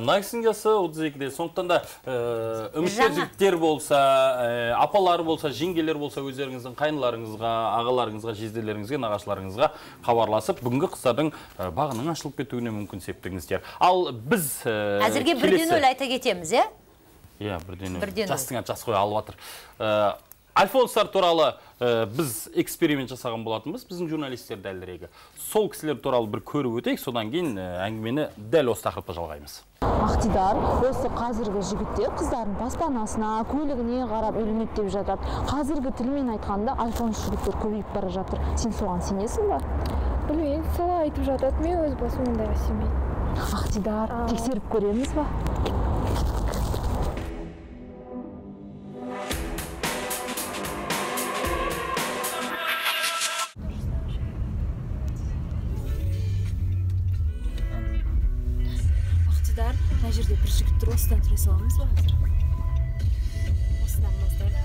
мына кісінің жасы отыз екіде сондықтан да ә, үміткер жігіттер болса ә, апалар болса жеңгелер болса өздеріңіздің қайныларыңызға ағаларыңызға жезделеріңізге нағашыларыңызға хабарласып бүгінгі қыздардың ә, бағының ашылып кетуіне мүмкін септігіңіздер ал біз әзірге бірден келесі- өл айта кетеміз иә иә бірден өлі. жастың аты жас қой алып жатыр альфонстар туралы ә, біз эксперимент жасаған болатынбыз. Біздің журналистер дәлірегі сол кісілер туралы бір көріп өтейік. Содан кейін ә, әңгімені дәл осы тақырыпта жалғаймыз. Ақтидар осы қазіргі жігіттер қыздардың баспанасына көлігіне қарап үйленеді деп жатады. Қазіргі тілмен айтқанда альфонс жігіттер көбейіп бара жатыр. Сен соған сенесің ба? Білмеймін солай айтып жатады. Мен өз басым ондайға сенбеймін ақтидар тексеріп көреміз ба? Саламыз ба қазір осыдан бастайық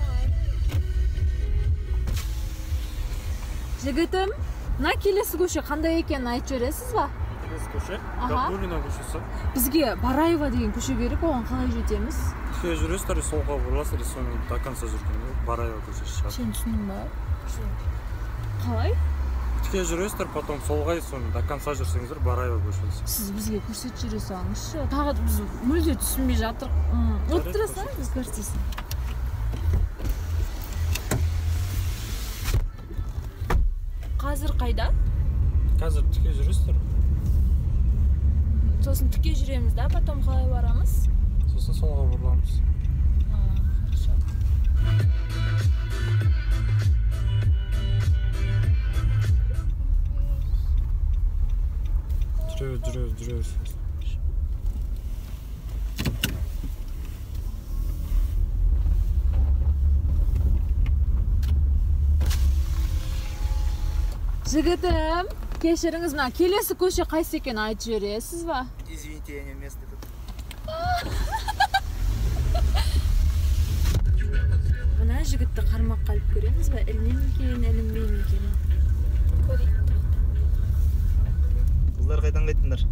жігітім мына келесі көше қандай екенін айтып жібересіз ба келесі көше габдулина көшесі бізге бараева деген көше керек оған қалай жетеміз тіке жүресіздер солға бұрыласыздар и соны до конца жүргенде бараева көшесі шығады сен түсіндің ба қалай тіке жүресіздер потом солға и соны до конца жүрсеңіздер бараева көшесі сіз бізге көрсетіп жібере салыңызшы тағы біз мүлде түсінбей жатырмық отыра салыңыз көрсетесің. Қазір қайда? Қазір тіке жүресіздер. Сосын тіке жүреміз да потом қалай барамыз? Сосын солға бұрыламыз. Хорошо. Жүре жүре жүре бересіз жігітім кешіріңіз мына. Келесі көше қайсы екенін айтып жібересіз ба? Извините я не местный тут. Мына жігітті қармаққа алып көреміз ба? Іліне ме екен ілінбей ме екен. Көрейік қыздар қайдан қайттыңдар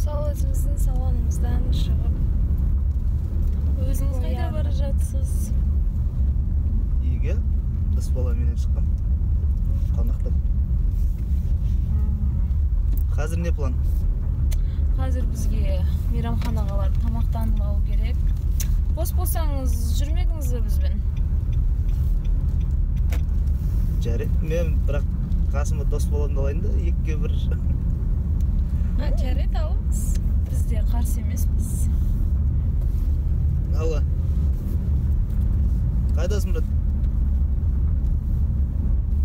сол өзіміздің салонымыздан шығып өзіңіз қайда бара жатсыз үйге дос баламенен шыққам қонақтап қазір не план қазір бізге мейрамханаға барып тамақтанып алу керек бос болсаңыз жүрмедіңіз бе бізбен жарайды мен бірақ қасыма дос баламды алайын да екіге бір жарайды алыңыз біз де қарсы емеспіз алла қайдасың брат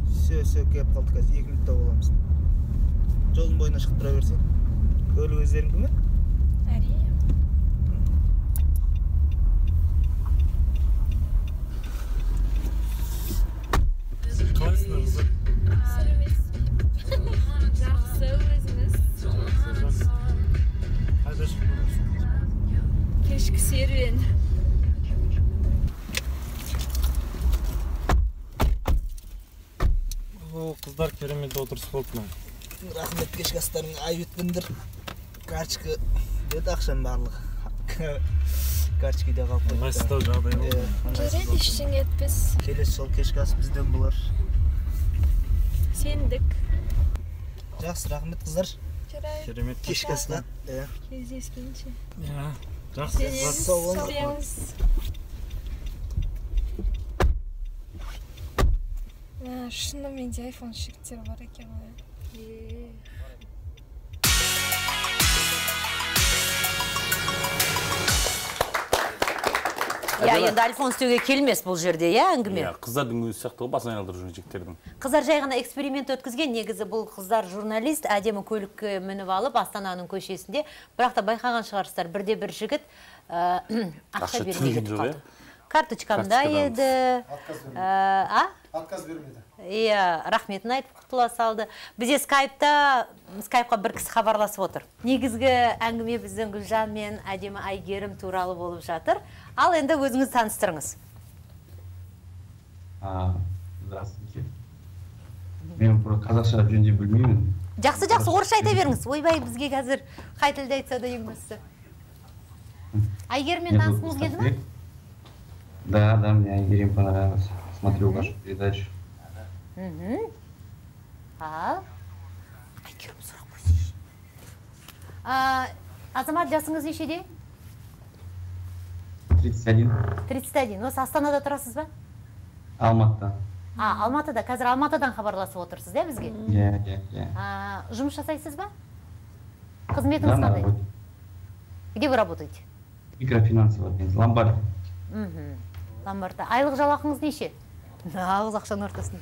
все все келіп қалдық қазір екі минутта боламыз жолдың бойына шығып тұра берсең көлік өздеріңкі ме болды мына рахмет кешкі астарыңа айып етпеңдер карточка берді ақшаның барлығы карточкада қалып қойды ыңғайсыздау жағдай болды. жарайды ештеңе етпес келесі жолы кешкі ас бізден болар сендік жақсы рахмет қыздар жарайды керемет кешкі асқа иә кездескенше иә жақсы сау болыңыз. Шынымен де айфон жігіттер бар екен ғой. Иә енді альфонс деуге келмес бұл жерде иә әңгіме? Иә қыздардың өзі сияқты ғой басын айналдырып жүрген жігіттердің. Қыздар жай ғана эксперимент өткізген. Негізі бұл қыздар журналист әдемі көлікке мініп алып астананың көшесінде. Бірақ та байқаған шығарсыздар бірде бір жігіт ә, ақша бермей кетіп жоқ, қалды иә? Карточкамда еді. Отказ бермеді. ә, а? Отказ бермеді. Иә рахметін айтып құтыла салды. Бізде скайпта скайпқа бір кісі хабарласып отыр. Негізгі әңгіме біздің гүлжан мен әдемі әйгерім туралы болып жатыр. Ал енді өзіңіз таныстырыңыз. А, здравствуйте. Мен просто қазақша жөнде білмеймін. жақсы жақсы орысша айта беріңіз. Ойбай бізге қазір қай тілде айтса да ең бастысы әйгеріммен танысқыңыз келді ма. Да, да, мне Айгерим понравилось. Смотрю вашу передачу. мхм ал әйгерім сұрақ қойсайшы А, азамат жасыңыз нешеде 31. 31 осы астанада тұрасыз ба Алматыда. а алматыда қазір алматыдан хабарласып отырсыз иә бізге я, я. А, жұмыс жасайсыз ба қызметіңіз қандай где вы работаете Микрофинансовый бизнес. Ломбард. мхм ломбардта. Айлық жалақыңыз неше? Ауыз ақшаның ортасында.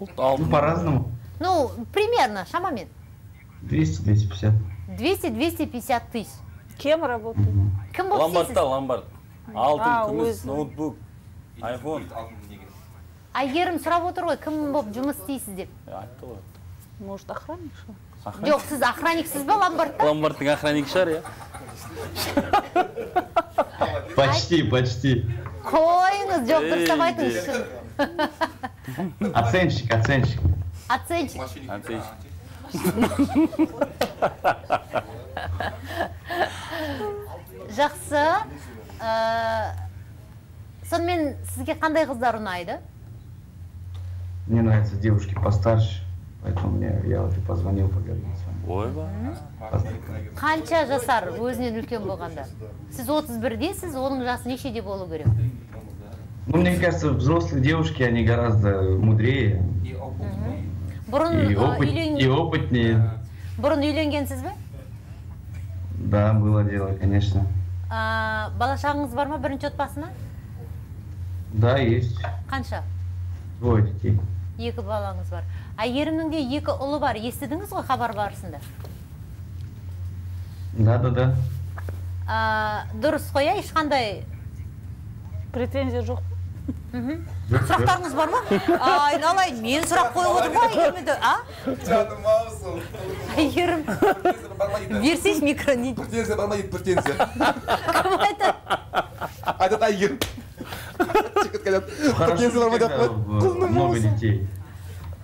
Ну, по-разному. ну примерно шамамен. 200-250. 200-250 тысяч. Кем работает? Кім болып ломбардта ломбард. Алтын күміс ноутбук айфон. Әйгерім сұрап отыр ғой кім болып жұмыс істейсіз деп. Айтты ғой. Может охранник что жоқ сіз охранниксіз ба ломбардта? Ломбардтың охраннигі шығар иә Почти, почти. Қойыңыз жоқ дұрыстап Ей, айтыңызшы Оценщик, оценщик. оценщик жақсы. Ә, сонымен сізге қандай қыздар ұнайды? Мне нравятся девушки постарше, поэтому мне я вот и позвонил поговорить с вами. ойбай қанша жасар өзінен үлкен болғанда? Сіз 31десіз оның жасы нешеде болу керек? Ну, мне кажется, взрослые девушки, они гораздо мудрее. Бұрын и, ә, опыт- үйлен- и опытнее. бұрын үйленгенсіз бе? Да, было дело, конечно. Ә, бала шағаңыз бар ма бірінші отбасына? Да, есть. қанша? Двое детей. Екі балаңыз бар. Әйгерімнің де екі ұлы бар. Естідіңіз ғой хабар барысында? Да, да, да. Ә, дұрыс қой иә ешқандай претензия жоқ. Сұрақтарыңыз бар ма? Айналайын мен сұрақ қойып отырмын ғой әйгерімді а? Жаным маусым. әйгерім берсейші микро не Претензия бармайды, претензия. кім айтады? Айтады Айгерім. Хорошо же, когда много детей.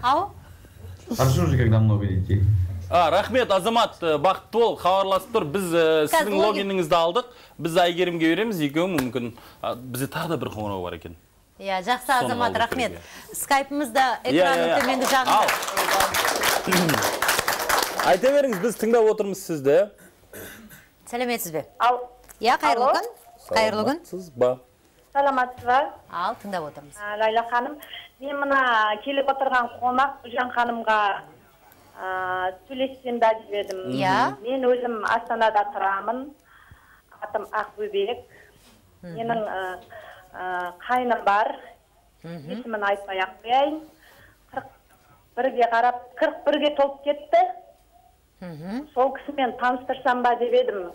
ау? Хорошо же, когда много детей. а рахмет азамат э, бақытты бол хабарласып тұр біз э, сіздің логиніңізді алдық. Біз әйгерімге береміз екеуі мүмкін. Бізде тағы да бір қоңырау бар екен. Иә жақсы азамат рахмет. бірге. скайпымыз да Иә, иә, экранның иә. төменгі жағында. Айта беріңіз біз тыңдап отырмыз сізді. Сәлеметсіз бе? Ал иә қайырлы күн. Қайырлы күн. Сіз ба? Саламатсыз ба? Ал тыңдап отырмыз. А, лайла ханым мен мына келіп отырған қонақ гүлжан ханымға сөйлессем ба деп едім. Иә. мен өзім астанада тұрамын атым ақбөбек. Менің қайным бар. Есімін айтпай ақ қояйын. Қырық бірге қарап қырық бірге толып кетті. Сол кісімен таныстырсам ба деп едім.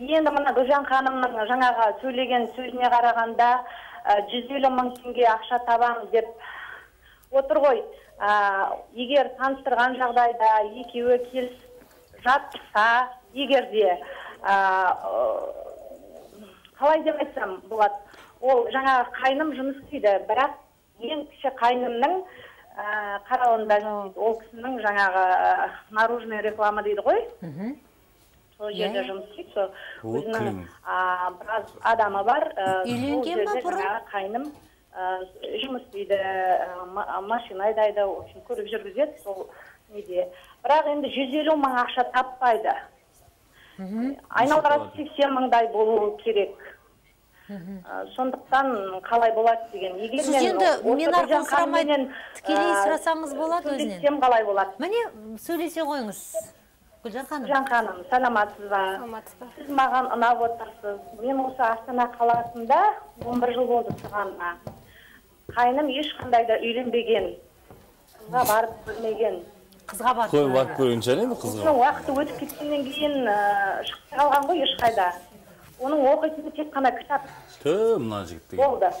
Енді мына гүлжан ханымның жаңағы сөйлеген сөзіне қарағанда ә, жүз елу мың теңге ақша табамыз деп отыр ғой. Ә, егер таныстырған жағдайда екеуі келісіп жатса егер де ә, қалай деп айтсам болады. Ол жаңағы қайным жұмыс істейді бірақ ең кіші қайнымның ә, қарауында ол кісінің жаңағы наружный реклама дейді ғой. Сол Иә, жерде иә. жұмыс істейді сол О, өзінің біраз адамы бар Үйленген ба бұрын? қайным жұмыс істейді ма- машина айдайды в общем көлік жүргізеді сол неде. Бірақ енді жүз елу мың ақша таппайды. Айналып қарасақ сексен мыңдай болуы керек. Сондықтан қалай болады деген. Егер сіз мен енді мен арқылы сұрамай тікелей сұрасаңыз болады өзінен. қалай болады? Міне сөйлесе қойыңыз. Гүлжан ханым. Гүлжан ханым саламатсыз ба сіз маған ұнап отырсыз. Мен осы астана қаласында 11 жыл болды тұрғаныма. Қайным ешқандай да үйленбеген қызға барып көрмеген. Қызға барып қой барып көрген шығар енді қызға? Уақыты өтіп кеткеннен кейін шықпай қалған ғой ешқайда. Оның оқитыны тек қана кітап тө мына жігіт деген. болды.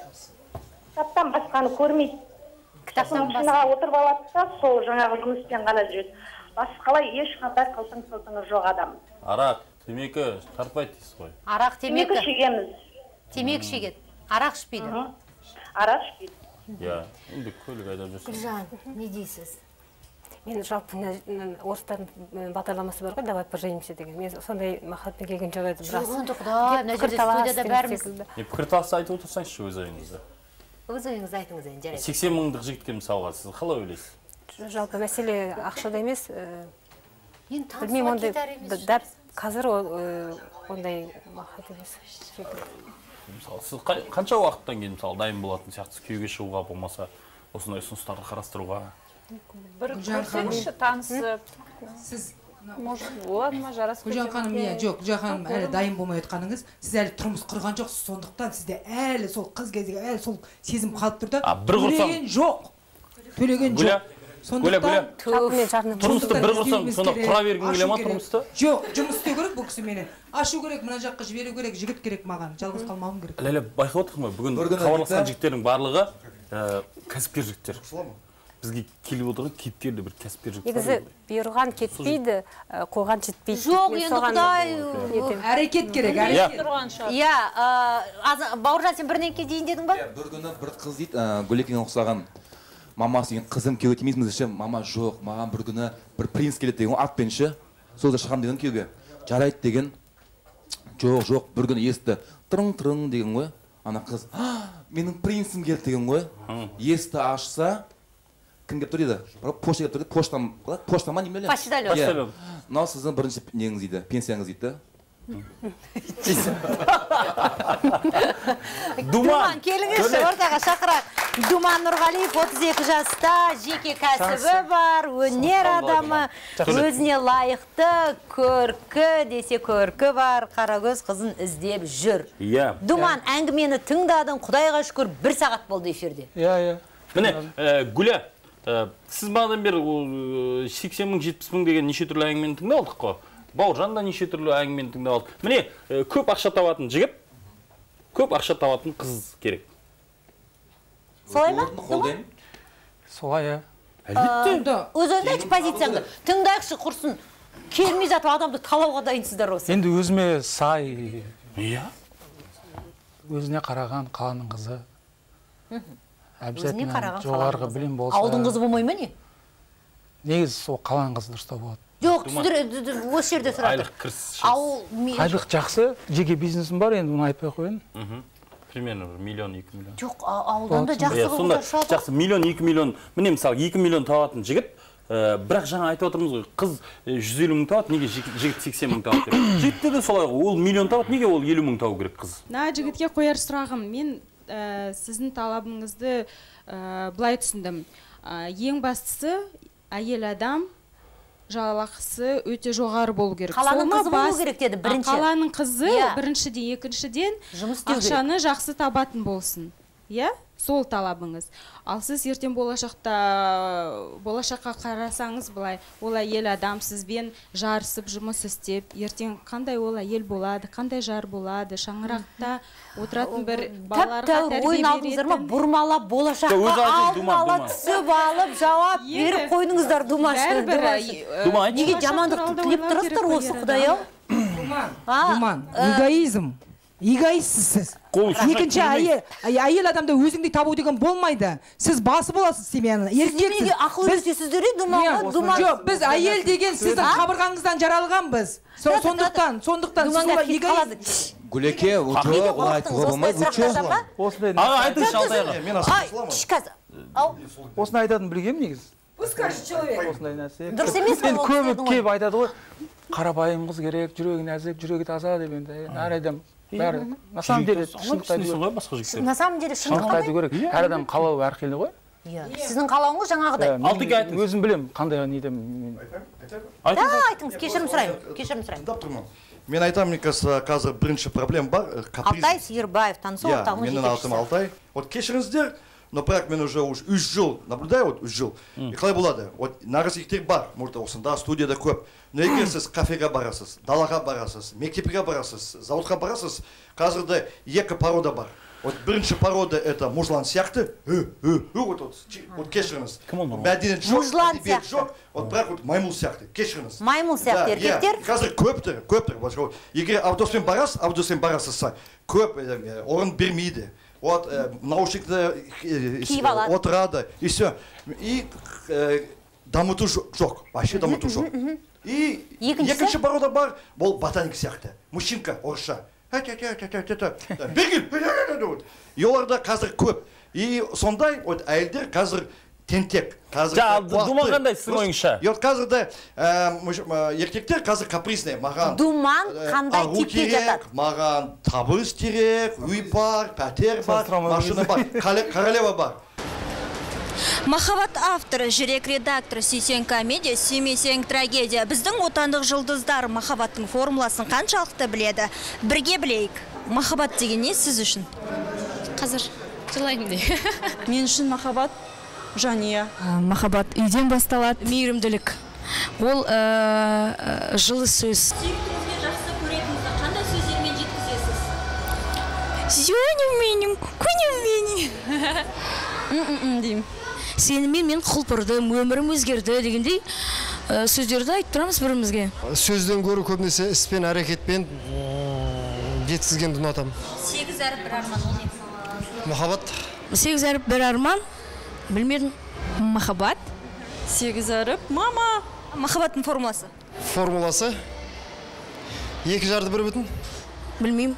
Кітаптан басқаны көрмейді. Кітаптан машинаға отырып алады да сол жаңағы жұмыспен ғана жүреді. Басқалай ешқандай қылтың сылтыңы жоқ адам. Арақ темекі тартпайды дейсіз ғой арақ темекі. Темекі шегеміз. Темекі шегеді. Арақ ішпейді арақ ішпейді иә енді көлік айдап жүрсің гүлжан не дейсіз? Мен жалпы мына орыстардың бағдарламасы бар ғой давай поженимся деген. Мен сондай мақсатпен келген жоқ едім жоқ енді құдай мына жерде студияда бәріміз не пікірталасты айтып отырсаңызшы өз ойыңызды өз ойыңызды айтыңыз енді жарайды сексен мыңдық жігітке мысалға сіз қалай ойлайсыз? Жалпы мәселе ақшада емес э, білмеймін ондай дәп қазір ол, э, ондай мақсат емес. Мысалы сіз қанша уақыттан кейін мысалы дайын болатын сияқтысыз күйеуге шығуға болмаса осындай ұсыныстарды қарастыруға? Бір көрсеңізші танысып сіз может болады ма жарасып гүлжан ханым иә жоқ гүлжан ханым әлі дайын болмай жатқаныңыз сіз әлі тұрмыс құрған жоқсыз. Сондықтан сізде әлі сол қыз кездегі әлі сол сезім қалып тұр да бір жоқ. Төлеген жоқ. Гүля тұрмысты бір құрсаң сонда құра бергің келе ма тұрмысты? Жоқ жұмыс істеу керек бұл кісіменен ашу керек мына жаққа жіберу керек жігіт керек маған. Жалғыз қалмауым керек. Ләлә байқап отырсың ба бүгін хабарласқан жігіттердің барлығы кәсіпкер жігіттер. Бізге келіп отырған кейіпкерлі бір кәсіпкер жігіт негізі бұйырған кетпейді қойған жетпейді жоқ енді құдай әрекет керек Иә. әрекет. иә бауыржан сен бірдеңке дейін дедің ба? Бір күні бір қыз дейді гүлекеңе ұқсаған. Мамасы деген қызым күйеуге тимейсің ше мама жоқ маған бір күні бір принц келеді деген ғой атпен ше. Сол шығамын деген күйеуге. Жарайды деген. Жоқ жоқ бір күні есікті тырың тырың деген ғой. Ана қыз «А, менің принцім келді деген ғой. Есікті ашса кім келіп тұр дейді почта келіп тұр дейді почта қалай почта ма неме Почтальон. Почтальон. мынау сіздің бірінші неңіз дейді пенсияңыз дейді. да думан. Келіңізші ортаға шақырайық. Думан нұрғалиев 32 жаста жеке кәсібі бар өнер адамы. Өзіне лайықты көркі десе көркі бар қарагөз қызын іздеп жүр. Иә. Думан әңгімені тыңдадың құдайға шүкір бір сағат болды эфирде. Иә иә. Міне гүля сіз бағанадан бері ол, ә, сексен мың жетпіс мың деген неше түрлі әңгімені тыңдап алдық қой. Бауыржан да неше түрлі әңгімені тыңдап алды. Міне ә, көп ақша табатын жігіт көп ақша табатын қыз керек. Солай ма? Қолдаймын. Солай иә. Әлбетте. Өз ойыңды айтшы позицияңды тыңдайықшы құрсын. Келмей жатып адамды талауға дайынсыздар осы. Енді өзіме сай. Иә. Өзіне қараған қаланың қызы. Обязательно қараған жоғарғы білім болса ауылдың қызы болмай ма не? Негізі сол қаланың қызы дұрыстау болады. Жоқ д- осы жерде сұрақ айлық кіріс ауыл айлық жақсы жеке бизнесім бар енді оны айтпай ақ қояйын. Примерно бір миллион екі миллион. Жоқ а- ауылдан да жақсы иә сонда шығады жақсы миллион екі миллион. Міне мысалы екі миллион табатын жігіт ә, бірақ жаңа айтып отырмыз ғой қыз ә, жүз елу мың табады неге жігіт жігіт сексен мың табады деп жігітте де солай ғой ол миллион табады неге ол елу мың табу керек қыз? Мына жігітке қояр сұрағым мен ә, сіздің талабыңызды ә, былай түсіндім. Ә, ең бастысы әйел адам жалақысы өте жоғары болу керек Қаланың қызы болу керек деді, бірінші. қаланың қызы Иә. біріншіден екіншіден Жұмыс ақшаны жақсы табатын болсын иә? Сол талабыңыз. Ал сіз ертең болашақта болашаққа қарасаңыз былай ол әйел адам сізбен жарысып жұмыс істеп ертең қандай ол әйел болады қандай жар болады шаңырақта отыратын бір тәп тәуір ойын алдыңыздар ма? бұрмалап болашаққа алдын ала түсіп алып жауап беріп қойдыңыздар думаш бәрібір, Дума, айтшы. неге жамандықты тілеп тұрсыздар осы құдай ау? Думан эгоизм. Эгоистсіз сіз. Екінші әйел әйел адамды өзіңдей табу деген болмайды. Сіз басы боласыз семьяның сіз неге ақыл үйретесіздер ей думанға думан жоқ біз әйел деген сіздің қабырғаңыздан жаралғанбыз сондықтан сондықтан гүлеке жоқ олай айтуға болмайды. Аға айтыңызшы алтай аға. Мен қазір ау. Осыны айтатынын білгенмін негізі? Пусть скажет человек. Осындай нәрсе. Дұрыс емес енді көбі келіп айтады ғой. Қарапайым қыз керек жүрегі нәзік жүрегі таза деп енді. Әр адам бәрі на самом деле шындықты айту керек ғой басқа жігіттер. На самом деле шындықты айту керек әр адам қалауы әрқилы ғой. Иә. Сіздің қалауыңыз жаңағыдай. Мен Алтыге айтыңыз. өзім білемін қандай неден мен- да айтыңыз. Кешірім сұраймын. Кешірім сұраймын. Тыңдап тұрмын. Мен айтамын мне кажется қазір бірінші проблема бар э, каприз алтай сиырбаев танысу иә орталығының менің атым жетекшісі алтай. Вот кешіріңіздер но бірақ мен уже уж үш жыл наблюдаю вот үш жыл и қалай болады вот наркотиктер бар может осында студияда көп но егер сіз кафеге барасыз далаға барасыз мектепке барасыз зауытқа барасыз қазірде екі порода бар. Вот бірінші порода это мужлан сияқты «Э, э, э», вот вот вот кешіріңіз Кім ол? мәдениет жоқ Мужлан сияқты. жоқ вот бірақ вот маймыл сияқты кешіріңіз маймыл сияқты еркектер қазір көптір көптір егер автобуспен барасыз автобуспен барасыз көп орын бермейді вот э, наушникті Киіп алады. отырады и все. И э, дамыту жо- жоқ вообще дамыту жоқ и екінші баруда бар бұл ботаник сияқты мужчинка орысша бегил и оларда қазір көп. И сондай вот әйелдер қазір тентек. Қазір Думан қандай сіздің ойыңызша? и вот қазір де муж- ә, еркектер қазір капризный маған думан қандай типке керек, жатады? маған табыс керек үй бар пәтер бар машина бар королева бар. Махаббат авторы жүрек редакторы сүйсең комедия сүймесең трагедия. Біздің отандық жұлдыздар махаббаттың формуласын қаншалықты біледі? Бірге білейік. Махаббат деген не сіз үшін? Қазір жылаймын мен үшін махаббат жанұя махаббат үйден басталады мейірімділік. Ол ә, ә, жылы сөз. Сүйіктіңізге жақсы көретініңізді қандай сөздермен жеткізесіз менің күнім менің. Деймін. Сенімен мен құлпырдым өмірім өзгерді дегендей ә, сөздерді айтып тұрамыз бірімізге. Сөзден гөрі көбінесе іспен әрекетпен жеткізгенді ұнатамын сегіз әріп бір арман ол не? Махаббат. Сегіз әріп бір арман. Білмедім. Махаббат? Сегіз әріп. Мама! Махаббаттың формуласы? Формуласы? Екі жарты бір бүтін? Білмеймін.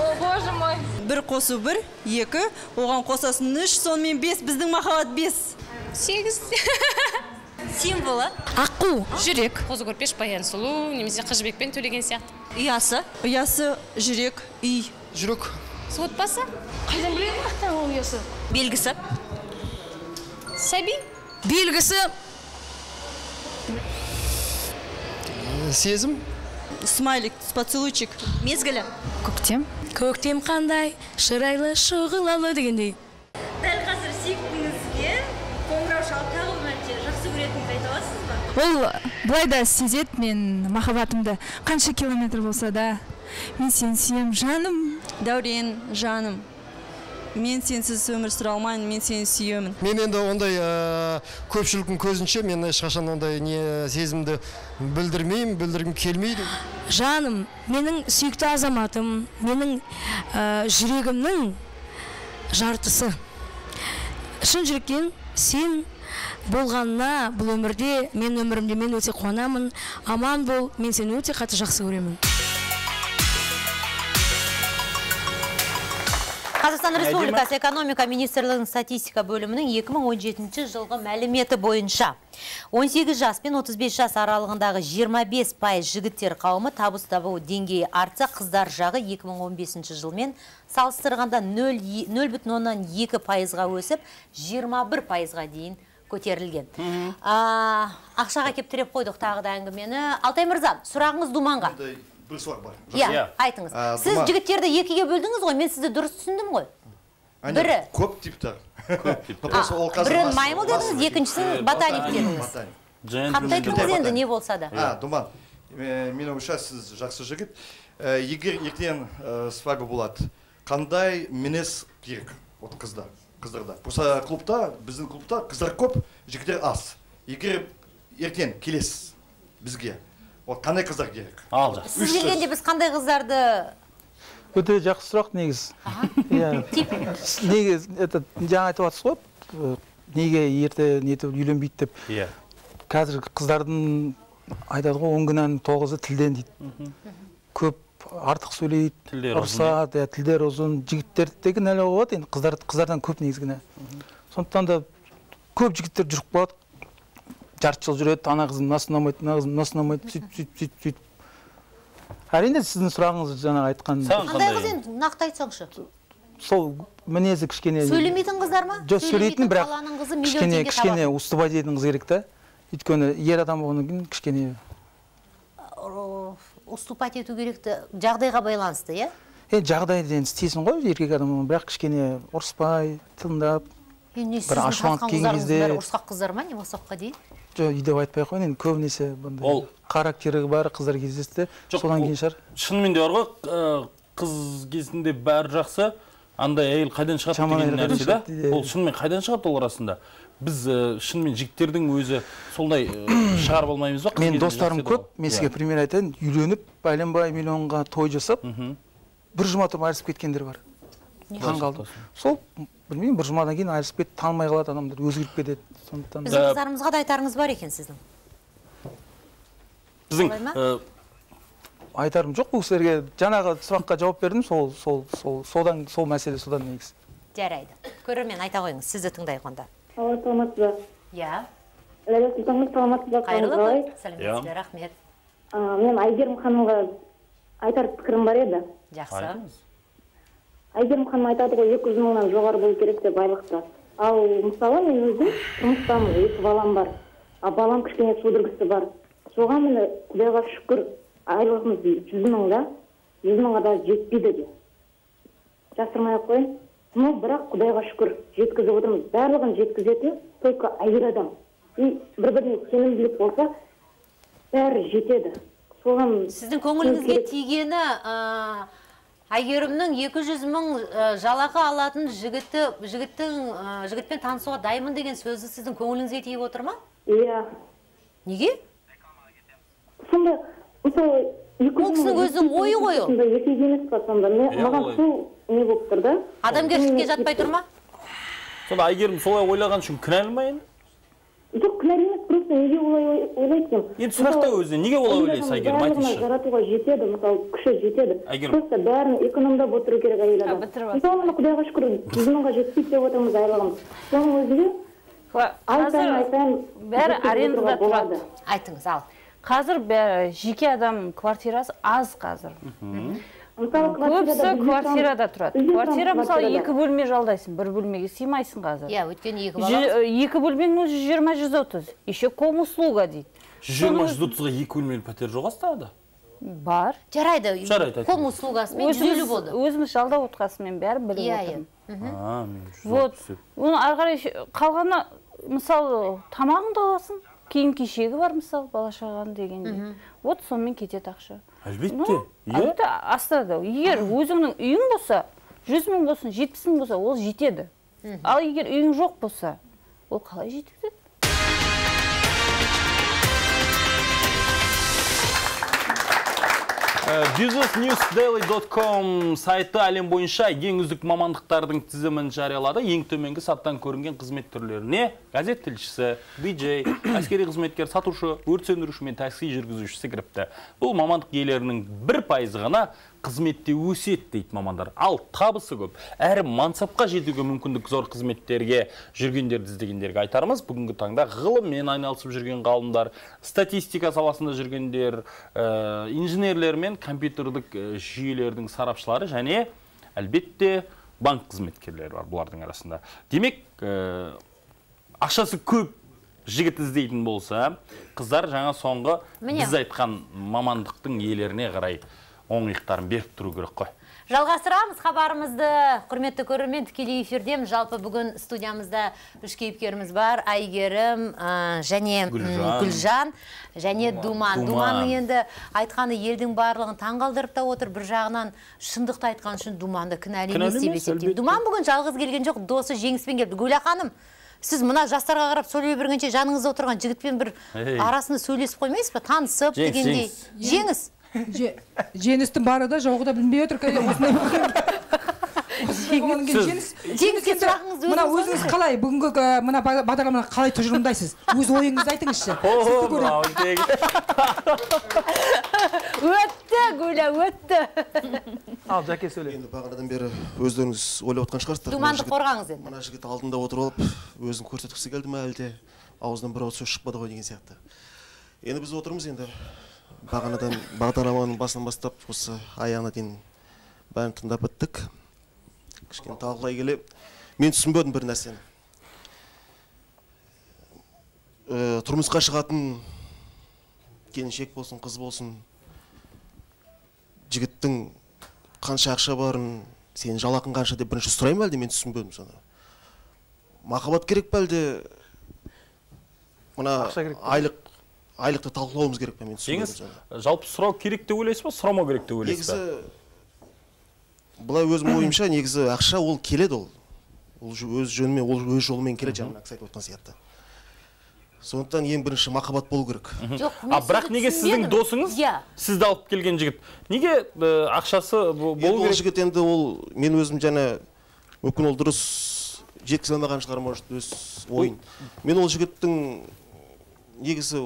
О боже мой! Бір қосу бір екі. Оған қосасың үш сонымен бес. Біздің махаббат бес. Сегіз. Символы? Аққу. Жүрек. Қозы көрпеш баян сұлу немесе қыз төлеген сияқты. Ұясы? Ұясы жүрек үй. Жүрек. Отбасы? Қайдан білемін ол ұясы? Белгісі? Сәби белгісі сезім смайлик поцелуйчик мезгілі көктем көктем қандай шырайлы шұғылалы дегендей дәл қазір сүйіктіңізге қоңырау шалып тағы бір мәрте жақсы көретініңізді айта аласыз ба ол былай да сезеді мен махаббатымды қанша километр болса да мен сені сүйемін жаным дәурен жаным мен сенсіз өмір сүре алмаймын мен сені сүйемін. Мен енді ондай ә, көпшіліктің көзінше мен ешқашан ондай не сезімді білдірмеймін білдіргім келмейді. Жаным менің сүйікті азаматым менің ә, жүрегімнің жартысы. Шын жүректен сен болғанына бұл өмірде мен өмірімде мен өте қуанамын. Аман бол мен сені өте қатты жақсы көремін. Қазақстан республикасы экономика министрлігінің статистика бөлімінің 2017 жылғы мәліметі бойынша 18 жас пен 35 жас аралығындағы 25 пайыз жігіттер қауымы табыс табу деңгейі артса қыздар жағы 2015 жылмен салыстырғанда 0,2 пайызға өсіп 21 пайызға дейін көтерілген. А, ақшаға кеп тіреп қойдық тағы да әңгімені. Алтай мырза, сұрағыңыз Думанға. Сұрақ бар. Иә, айтыңыз. Сіз жігіттерді екіге бөлдіңіз ғой, мен сізді дұрыс түсіндім ғой. Бірі. көп типтер. Бірін маймыл дедіңіз, екіншісін ботаник дедіңіз. Қаптай тұрыңыз енді не болса да. а думан э, менің ойымша сіз жақсы жігіт. Э, егер ертең э, свадьба болады қандай мінез керек? Вот қызда қыздарда просто клубта біздің клубта қыздар көп жігіттер аз. Егер ертең келесіз бізге. Вот қандай қыздар керек ал Сіз келгенде біз қандай қыздарды? Өте жақсы сұрақ негізі иә. Неге это жаңа айтып жатсыз ғой неге ерте нетіп үйленбейді деп. Иә. Қазіргі қыздардың айтады ғой он күнәнің тоғызы тілден дейді. Көп артық сөйлейді Тілдері иә тілдері ұзын. Жігіттерде кінәлі болады енді қыздар қыздардан көп негізі кінә. Сондықтан да көп жігіттер жүріп қалады. Жарты жыл жүреді ана қызым мынасы ұнамайды мына қызым мынасы ұнамайды сөйтіп сөйтіп сөйтіп сөйтіп. Әрине сіздің сұрағыңыз жаңағы айтқан қандай? Қыз енді нақты айтсаңшы. Сол мінезі кішкене сөйлемейтін қыздар ма? Жоқ сөйлейтін бірақ қаланың қызы миллион кішкене кішкене уступать қыз керек та. Өйткені ер адам болғаннан кейін кішкене уступать ету керекті жағдайға байланысты иә? Енді жағдайды енді істейсің ғой еркек адам бірақ кішкене ұрыспай тыңдап енді не бір сіздің ашуланып келген кезде ұрысқақ қыздар ма не осы уақытқа дейін? Жоқ үйде айтпай ақ қояйын енді? Көбінесе бұндай Ол- характері бар қыздар кездесті. Содан кейін шығар. шынымен де бар ғой. Қыз кезінде бәрі жақсы. Андай әйел қайдан шығады деген нәрсе да. ол шынымен қайдан шығады ол расында? Біз шынымен жігіттердің өзі солай э, шығарып алмаймыз ба менің достарым көп. мен сізге Иә. пример айтайын. Үйленіп бәленбай миллионға той жасап бір жұма тұрып айырылысып кеткендер бар. Таң қалдым сол білмеймін бір жұмадан кейін айырылысып кетіп танымай қалады адамдар өзгеріп кетеді. Сондықтан біздің қыздарымызға да айтарыңыз бар екен сіздің? Біздің э, айтарым жоқ бұл кісілерге. Жаңағы сұраққа жауап бердім сол сол сол содан сол мәселе содан негізі. Жарайды. Көрермен айта қойыңыз сізді тыңдайық онда. Алла саламатсыз ба? Иә. Ләззат сұлтанқызы саламатсыз ба? Қайырлы күн. сәлеметсіз бе рахмет. Мен әйгерім ханымға айтар пікірім бар еді. Жақсы. Әйгерім ханым айтады ғой екі жүз мыңнан жоғары болу керек деп айлықты. Ал мысалы мен өзім жұмыстамын екі балам бар. А балам кішкене судырғысы бар. Соған міне құдайға шүкір айлығымыз жүз мың да жүз мыңға да жетпейді де. Жасырмай ақ қояйын. Но бірақ құдайға шүкір жеткізіп отырмыз. Барлығын жеткізетін только әйел адам. И бір біріне сенімділік болса бәрі жетеді. Соған сіздің көңіліңізге тигені әйгерімнің 200 мың ә, жалақы алатын жігіті жігіттің ә, жігітпен танысуға дайынмын деген сөзі сіздің көңіліңізге тиіп отыр ма? Иә. Неге? Сонда мысалы ол кісінің өзінің ойы ғой. ол емес па сонда? Мен- Иә, маған сол не болып тұр да? Адамгершілікке жатпай тұр ма? Сонда әйгерім солай ойлаған үшін кінәлі ма енді? Жоқ кінәлі емес. Просто неге олай ой- ойлайды екен енді сұрақ та өзіне неге олай ойлайсыз әйгерім айтыңызшы жаратуға жетеді мысалы күші жетеді Әйгерім. просто бәрін экономдап отыру керек әйел адам мысалы міне құдайға шүкір жүз мыңға жетпейді деп отырмыз айлығымыз соның өзінде ай сайын ай сайын бәрі арендада тұрады айтыңыз ал қазір жеке адам квартирасы аз қазір мысалы көбісі квартирада тұрады. Квартира мысалы екі бөлме жалдайсың бір бөлмеге сыймайсың қазір. Иә өйткені екі бала екі бөлменің жүз жиырма жүз отыз. Еще комуслуга дейді. Жүз жиырма жүз отызға екі бөлмелі пәтер жоқ астанада? Бар. Жарайды. Жарайды, айтыңыз. ком услугасымен жүз болды. өзіміз жалдап отырғасымен бәрі біліп Иә, отырмын жүз вот. оны ары қарай қалғаны мысалы тамағыңды аласың. Киім кешегі бар мысалы бала шағаның дегенде вот сонымен кетеді ақша. Әлбетте иә? әлбетте астырады. Егер өзіңнің үйің болса жүз мың болсын жетпіс мың болса ол жетеді. Ал егер үйің жоқ болса ол қалай жеткізеді businessnewsdaily.com сайты әлем бойынша ең үздік мамандықтардың тізімін жариялады. Ең төменгі саттан көрінген қызмет түрлеріне газет тілшісі диджей әскери қызметкер сатушы өрт сөндіруші мен такси жүргізушісі кіріпті. Бұл мамандық иелерінің бір пайызы ғана қызметте өседі дейді мамандар. Ал табысы көп. Әрі мансапқа жетуге мүмкіндік зор қызметтерге жүргендерді іздегендерге айтарымыз бүгінгі таңда ғылыммен айналысып жүрген ғалымдар статистика саласында жүргендер ә, инженерлер мен компьютерлік ә, жүйелердің сарапшылары және әлбетте банк қызметкерлері бар бұлардың арасында. Демек ә, ақшасы көп жігіт іздейтін болса қыздар жаңа соңғы Міне. біз айтқан мамандықтың иелеріне қарай оң иықтарын беріп тұру керек қой. Жалғастырамыз хабарымызды. Құрметті көрермен тікелей эфирдеміз жалпы бүгін студиямызда үш кейіпкеріміз бар. Әйгерім ә, және Гүлжан. гүлжан және думан. Думан. думанның енді айтқаны елдің барлығын таңғалдырып та отыр. бір жағынан шындықты айтқан үшін думанды кінәлі емес деп есептеймін. думан бүгін жалғыз келген жоқ досы жеңіспен келді. Гүлә ханым сіз мына жастарға қарап сөйлей бергенше жаныңызда отырған жігітпен бір арасында сөйлесіп қоймайсыз ба? Танысып дегендей. жеңіс. Же- жеңістің бары да жоғы да білмей отыр мына өзіңіз қалай? Бүгінгі мына ба- бағдарламаны қалай тұжырымдайсыз? Өз ойыңызды айтыңызшы. Өтті гүля өтті. Ал жәке сөйле. Енді бағанадан бері өздеріңіз ойлап отқан шығарсыздар. Думанды қорғаңыз енді. мына жігіт алдында отырып алып өзін көрсеткісі келді ма әлде? Аузынан бір ауыз сөз шықпады ғой деген сияқты. Енді біз отырмыз енді. Бағанадан бағдарламаның басынан бастап осы аяғына дейін бәрін тыңдап біттік кішкене талқылай келе мен түсінбедім бір нәрсені. Э, тұрмысқа шығатын келіншек болсын қыз болсын жігіттің қанша ақша барын сенің жалақың қанша деп бірінші сұрай ма әлде мен түсінбедім соны. Махаббат керек па әлде? Мына айлық айлықты талқылауымыз керек па мен соны жалпы сұрау керек деп ойлайсыз ба? Сұрамау керек деп ойлайсыз ба? Негізі былай өзім ойымша негізі ақша ол келеді ол. Ол өз жөнімен ол өз жолымен келеді жаңа мына кісі айтып отқан сияқты. Сондықтан ең бірінші махаббат болу керек. Жоқ, а бірақ неге сіздің досыңыз Иә. сізді алып келген жігіт? Неге ақшасы болу ол керек? жігіт енді ол мен өзім жаңа мүмкін ол дұрыс жеткізе алмаған шығар может өз ойын. Мен ол жігіттің негізі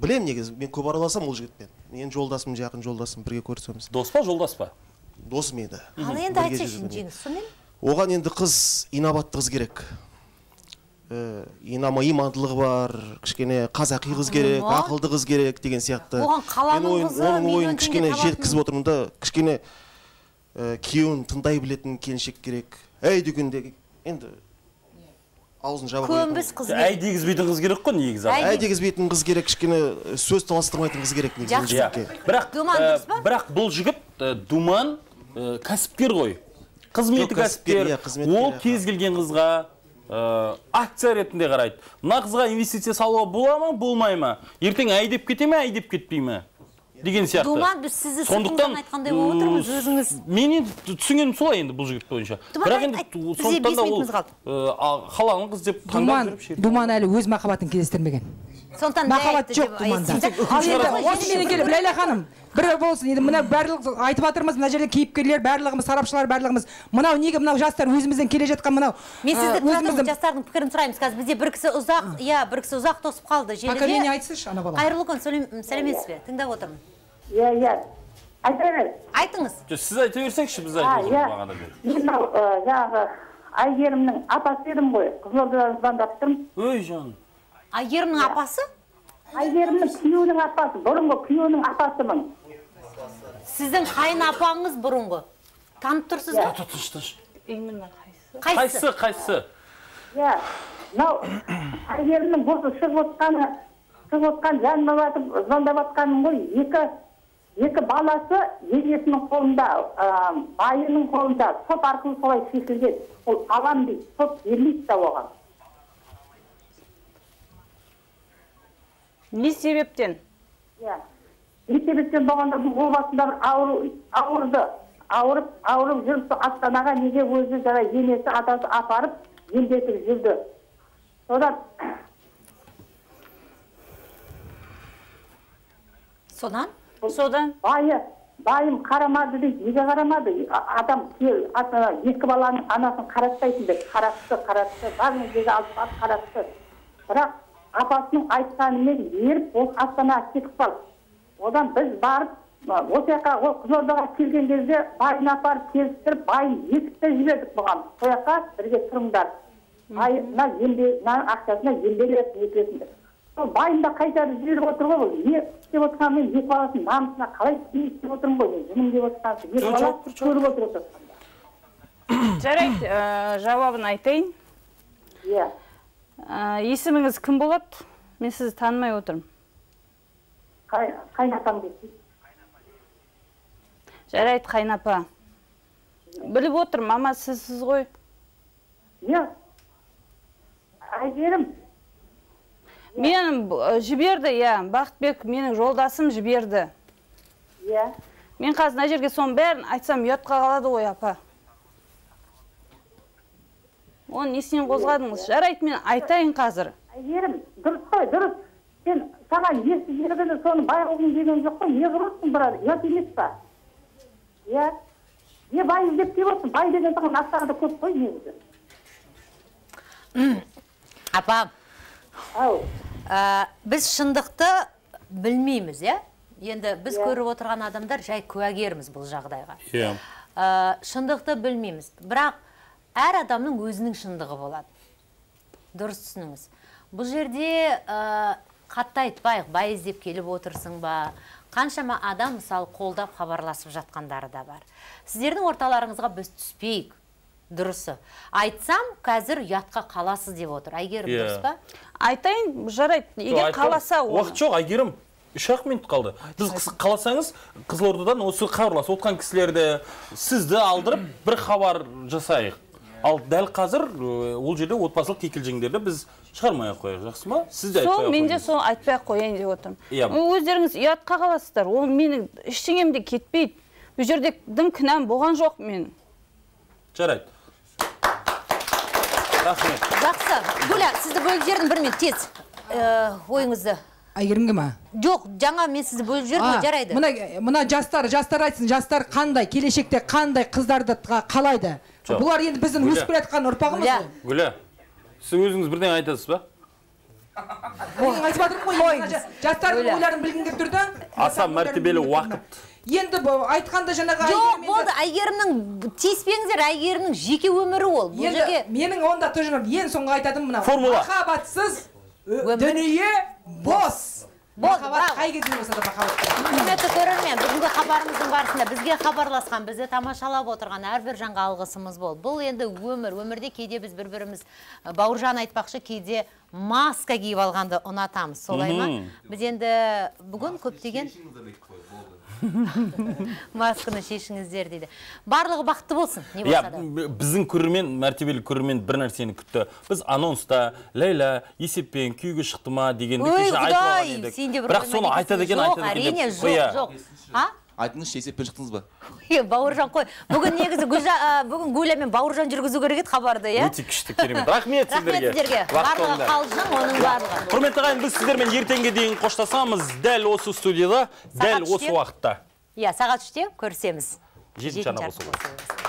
білем негізі мен көп араласамын ол жігітпен. Менің жолдасым жақын жолдасым бірге көрісеміз. Дос па жолдас па? Досым енді ал енді айтсайшы жеңіс сонымен? Оған енді қыз инабатты қыз керек. Э, инама имандылығы бар кішкене қазақи қыз керек ақылды қыз керек деген сияқты. Оған қаланың қызы, оның ойын кішкене жеткізіп отырмын да кішкене ә, күйеуін тыңдай білетін келіншек керек. Әй дегенде енді аузын жаба Көнбіс қыз керек. әй дегізбейтін қыз керек қой негізі Әй дегізбейтін қыз керек кішкене э, сөз таластырмайтын қыз керек негізі ол Иә. жігітке бірақ Думан ә, дұрыс па? бірақ бұл жігіт ә, думан ә, кәсіпкер ғой. Қызметі кәсіпкер, иә, ол кез келген қызға ә, акция ретінде қарайды. Мына қызға инвестиция салуға бола ма болмай ма? Ертең әй деп кете ме әй деп кетпей ме? Деген сияқты. Думан біз сізді сондықтан айтқандай болып отырмыз өзіңіз? мен енді түсінгенім солай енді бұл жігіт бойынша. Бірақ енді сондықтан да ол қаланың қыз деп таңдап думан думан әлі өз махаббатын кездестірмеген. Сондықтан махаббат жоқ думанда. ал енді осымен келіп ләйлә ханым бір болсын енді мына барлық айтып жатырмыз мына жерде кейіпкерлер барлығымыз сарапшылар барлығымыз. Мынау неге мынау жастар өзімізден келе жатқан мынау мен сізді тұра тұрыңыз, өзіміздің жастардың пікірін сұраймыз. Қазір бізде бір кісі ұзақ иә бір кісі ұзақ тосып қалды желіде. Поколение айтсыншы ана бала қайырлы күн сәлем- сәлеметсіз бе? Тыңдап отырмын. Иә иә. Айта бер айтыңыз. Жоқ, сіз айта берсеңізші біз айтып иә. мынау жаңағы әйгерімнің апасы едім ғой. Қызылордадан звондап тұрмын. Ой жаным. Әйгерімнің апасы? Әйгерімнің күйеуінің апасы бұрынғы күйеуінің апасымын сіздің қайын апаңыз бұрынғы? Танып тұрсыз ба? Тыныш тыныш именно қайсысы қайсысы иә. Мынау әйгерімнің осы шығып отқаны шығып отқан жаныма батып звондап жатқаным ғой. Екі екі баласы енесінің қолында байының қолында. Сот арқылы солай шешілген. Ол алам дейді сот бермейді да оған. Не себептен? Иә. Не себептен болғанда бұл ол басында бір ауру ауырды ауырып ауырып жүріп сол астанаға неге өзі жаңа енесі атасы апарып емдетіп жүрді? Содан содан? Содан? Байы байым қарамады дейді. Неге қарамады? Адам күйеу ата екі баланың анасын қаратпайтын деп. Қаратты қаратты. Барлық жерге алып барып қаратты. Бірақ апасының айтқанымен еріп ол астанаға кетіп қалды. Одан біз барып осы жаққа ол қызылордаға келген кезде байын апарып келістіріп байын ертіп жібердік бұған. Сол жаққа бірге тұрыңдар. Бай мына емде мына ақшасына емделесің нетесің деп сол байын да қайтарып жіберіп отыр ғой ол. Не істеп отырғанын мен екі баласының намысына қалай не істеп отырмын ғой? Мен жыным деп отырған екі бала көріп отыр жарайды жауабын айтайын. Иә. Ә, есіміңіз кім болады? Мен сізді танымай отырмын. Қайнатам дейді жарайды қайнапа біліп отырмын мама сізсіз ғой иә әйгерім мен жіберді иә. Бақытбек менің жолдасым жіберді. Иә. Мен қазір мына жерге соның бәрін айтсам ұятқа қалады ғой апа. Оны несінен қозғадыңыз? Жарайды мен айтайын қазір. Әйгерім дұрыс қой дұрыс. Сен саған есі жібергенде соны бай қылғың келген жоқ қой. Не қылып отырсың брат ұят емес па? Иә. Не бай іздеп келіп отырсың? Бай деген саған астанада көп қой негізі. Апам ау. Ә, біз шындықты білмейміз иә? Енді біз Иә. көріп отырған адамдар жай куәгерміз бұл жағдайға. Иә. Ә, шындықты білмейміз. Бірақ әр адамның өзінің шындығы болады. Дұрыс түсініңіз. Бұл жерде ә, қатты айтпайық бай іздеп келіп отырсың ба? Қаншама адам мысалы қолдап хабарласып жатқандары да бар. Сіздердің орталарыңызға біз түспейік. Дұрысы. Айтсам қазір ұятқа қаласыз деп отыр. Әйгерім Иә. дұрыс па? Айтайын жарайды. Егер қаласа оны. уақыт жоқ әйгерім үш ақ минут қалды. Біз қаласаңыз қызылордадан осы хабарласып отқан кісілерді сізді алдырып бір хабар жасайық. Ал дәл қазір э, ол жерде отбасылық кикілжіңдерді біз шығармай ақ қояйық. Жақсы ма? Сіз де айтпай сол мен де сол айтпай ақ қояйын деп отырмын. Иә. өздеріңіз ұятқа қаласыздар. Ол менің ештеңем де кетпейді. Бұл жерде дым кінәм болған жоқ менің жарайды. Рахмет. Жақсы. Гүля сізді бөліп жібердім бір минут тез Э, ойыңызды. Әйгерімге ма? Жоқ жаңа мен сізді бөліп жібердім жарайды. мына мына жастар жастар айтсын жастар қандай келешекте қандай қыздарды қалайды? Жоқ. бұлар енді біздің өсіп келе жатқан ұрпағымыз ғой. Гүлә сіз өзіңіз бірдеңе айтасыз ба? Мен айтып жатырмын ғой жастардың ойларын білгім келіп тұр да? Аса мәртебелі уақыт. Енді айтқанда жаңағы жоқ болды әйгерімнің тиіспеңіздер әйгерімнің жеке өмірі ол бұл жерге менің онда тоже ең соңғы айтатыным мынау. Формула. махаббатсыз дүние бос. Махаббат қай кезде болса да махаббат құрметті көрермен бүгінгі хабарымыздың барысында бізге хабарласқан бізді тамашалап отырған әрбір жанға алғысымыз болды. Бұл енді өмір өмірде кейде біз бір біріміз бауыржан айтпақшы кейде маска киіп алғанды ұнатамыз. Солай ма? Біз енді бүгін көптеген масканы шешіңіздер дейді. Барлығы бақытты болсын не иә болса да. біздің көрермен мәртебелі көрермен бір нәрсені күтті. Біз анонста ләйла есеппен күйеуге шықты ма? дегенді бірақ соны айтады екен жоқ, айтады екен әрине жоқ иә. жоқ. А? Айтыңызшы есеппен шықтыңыз ба? Бауыржан қой. Бүгін негізі гүлжа бүгін гуля мен бауыржан жүргізу керек еді хабарды иә? Өте күшті керемет. Рахмет сіздерге. рахмет сіздерге барлығы қалжың оның барлығы. Құрметті ағайын біз сіздермен ертеңге дейін қоштасамыз. Дәл осы студияда дәл осы уақытта. Иә сағат үште көрісеміз. Жетінші болса болады